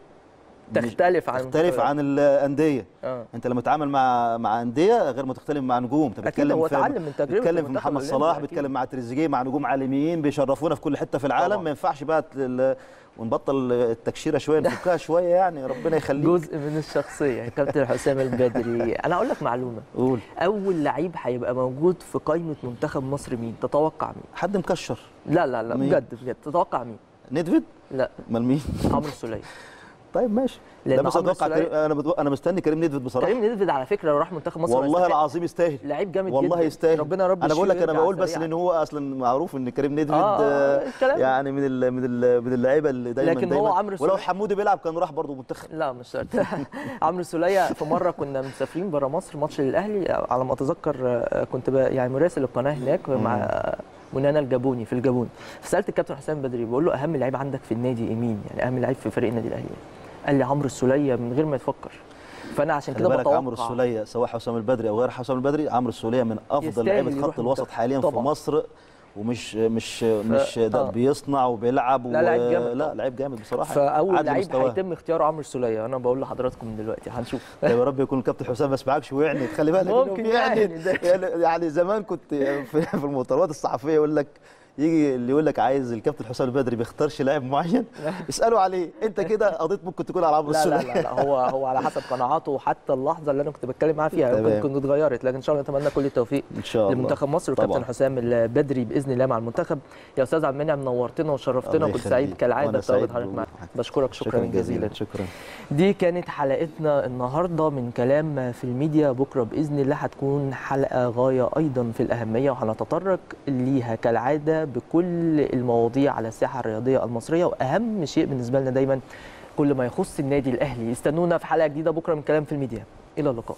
Speaker 1: تختلف عن
Speaker 6: تختلف. عن الأندية.
Speaker 1: آه.
Speaker 6: أنت لما تتعامل مع مع أندية غير ما تختلف مع نجوم.
Speaker 1: أنت
Speaker 6: بتتكلم
Speaker 1: هو
Speaker 6: في
Speaker 1: اتعلم من تجربة
Speaker 6: بتتكلم في محمد صلاح. بتتكلم مع تريزيجيه مع نجوم عالميين بيشرفونا في كل حتة في العالم.
Speaker 1: طبعا.
Speaker 6: ما ينفعش بقى ونبطل التكشيرة شوية نفكها شوية يعني. ربنا يخليك.
Speaker 1: جزء من الشخصية. كابتن حسام البدري. أنا أقول لك معلومة.
Speaker 6: قول.
Speaker 1: أول لعيب هيبقى موجود في قائمة منتخب مصر مين؟ تتوقع مين؟
Speaker 6: حد مكشر.
Speaker 1: لا لا لا.
Speaker 6: مين؟
Speaker 1: بجد بجد. تتوقع مين؟
Speaker 6: ندفد؟
Speaker 1: لا.
Speaker 6: أمال مين؟
Speaker 1: عمرو السوليه
Speaker 6: طيب ماشي.
Speaker 1: لأن
Speaker 6: لا بس أتوقع أنا. أنا مستني كريم ندفد بصراحة.
Speaker 1: كريم نيدفيد على فكرة لو راح منتخب مصر
Speaker 6: والله. العظيم يستاهل.
Speaker 1: لعيب جامد
Speaker 6: والله
Speaker 1: جدا.
Speaker 6: يستاهل.
Speaker 1: ربنا رب
Speaker 6: أنا بقول لك أنا بقول بس. لأن هو أصلا معروف إن كريم ندفد
Speaker 1: آه،
Speaker 6: آه
Speaker 1: الكلام.
Speaker 6: يعني من ال من ال من اللعيبة اللي دايما
Speaker 1: لكن هو
Speaker 6: دايما.
Speaker 1: عمرو
Speaker 6: ولو حمودي بيلعب كان راح برضه منتخب.
Speaker 1: لا مش شرط عمرو السوليه في مرة كنا مسافرين بره مصر ماتش للأهلي. على ما أتذكر آه، كنت يعني مراسل القناة هناك مع منانا الجابوني في الجابون. فسألت الكابتن حسام بدري بقول له أهم لعيب عندك في النادي إيه مين يعني أهم لعيب في فريق النادي الأهلي قال لي عمرو السولية من غير ما يفكر فأنا عشان كده بتوقع
Speaker 6: عمرو السولية سواء حسام البدري أو غير حسام البدري عمرو السولية من أفضل
Speaker 1: لعيبة
Speaker 6: خط الوسط. حاليا في
Speaker 1: طبعاً.
Speaker 6: مصر ومش مش مش ده
Speaker 1: آه.
Speaker 6: بيصنع وبيلعب
Speaker 1: لا، لعيب جامد
Speaker 6: لا. لعيب جامد
Speaker 1: بصراحة
Speaker 6: فأول
Speaker 1: لعيب. هيتم اختياره عمرو السولية أنا بقول لحضراتكم من دلوقتي هنشوف
Speaker 6: طيب يا رب يكون الكابتن حسام ما يسمعكش ويعني خلي بالك
Speaker 1: ممكن. يعني.
Speaker 6: يعني يعني زمان كنت في في المؤتمرات الصحفية يقول لك يجي اللي يقول لك عايز الكابتن حسام البدري بيختارش لاعب معين اسالوا عليه. انت كده قضيت ممكن تكون على عمرو
Speaker 1: لا لا لا, لا هو هو على حسب قناعاته وحتى اللحظة اللي أنا كنت بتكلم معاه فيها. ممكن كنت اتغيرت لكن إن شاء الله نتمنى كل التوفيق
Speaker 6: إن شاء الله.
Speaker 1: لمنتخب مصر. والكابتن حسام البدري بإذن الله مع المنتخب. يا أستاذ عبد المنعم نورتنا وشرفتنا وكنت. سعيد
Speaker 6: كالعادة
Speaker 1: بتواجد حضرتك
Speaker 6: بوجودك.
Speaker 1: بشكرك شكرا جزيلا.
Speaker 6: شكرا.
Speaker 1: دي كانت حلقتنا النهارده من كلام في الميديا. بكرة بإذن الله هتكون حلقة غاية أيضا في الأهمية وهنتطرق ليها كالعادة بكل المواضيع على الساحة الرياضية المصرية وأهم شيء بالنسبة لنا دايما كل ما يخص النادي الأهلي. استنونا في حلقة جديدة بكرة من كلام في الميديا. إلى اللقاء.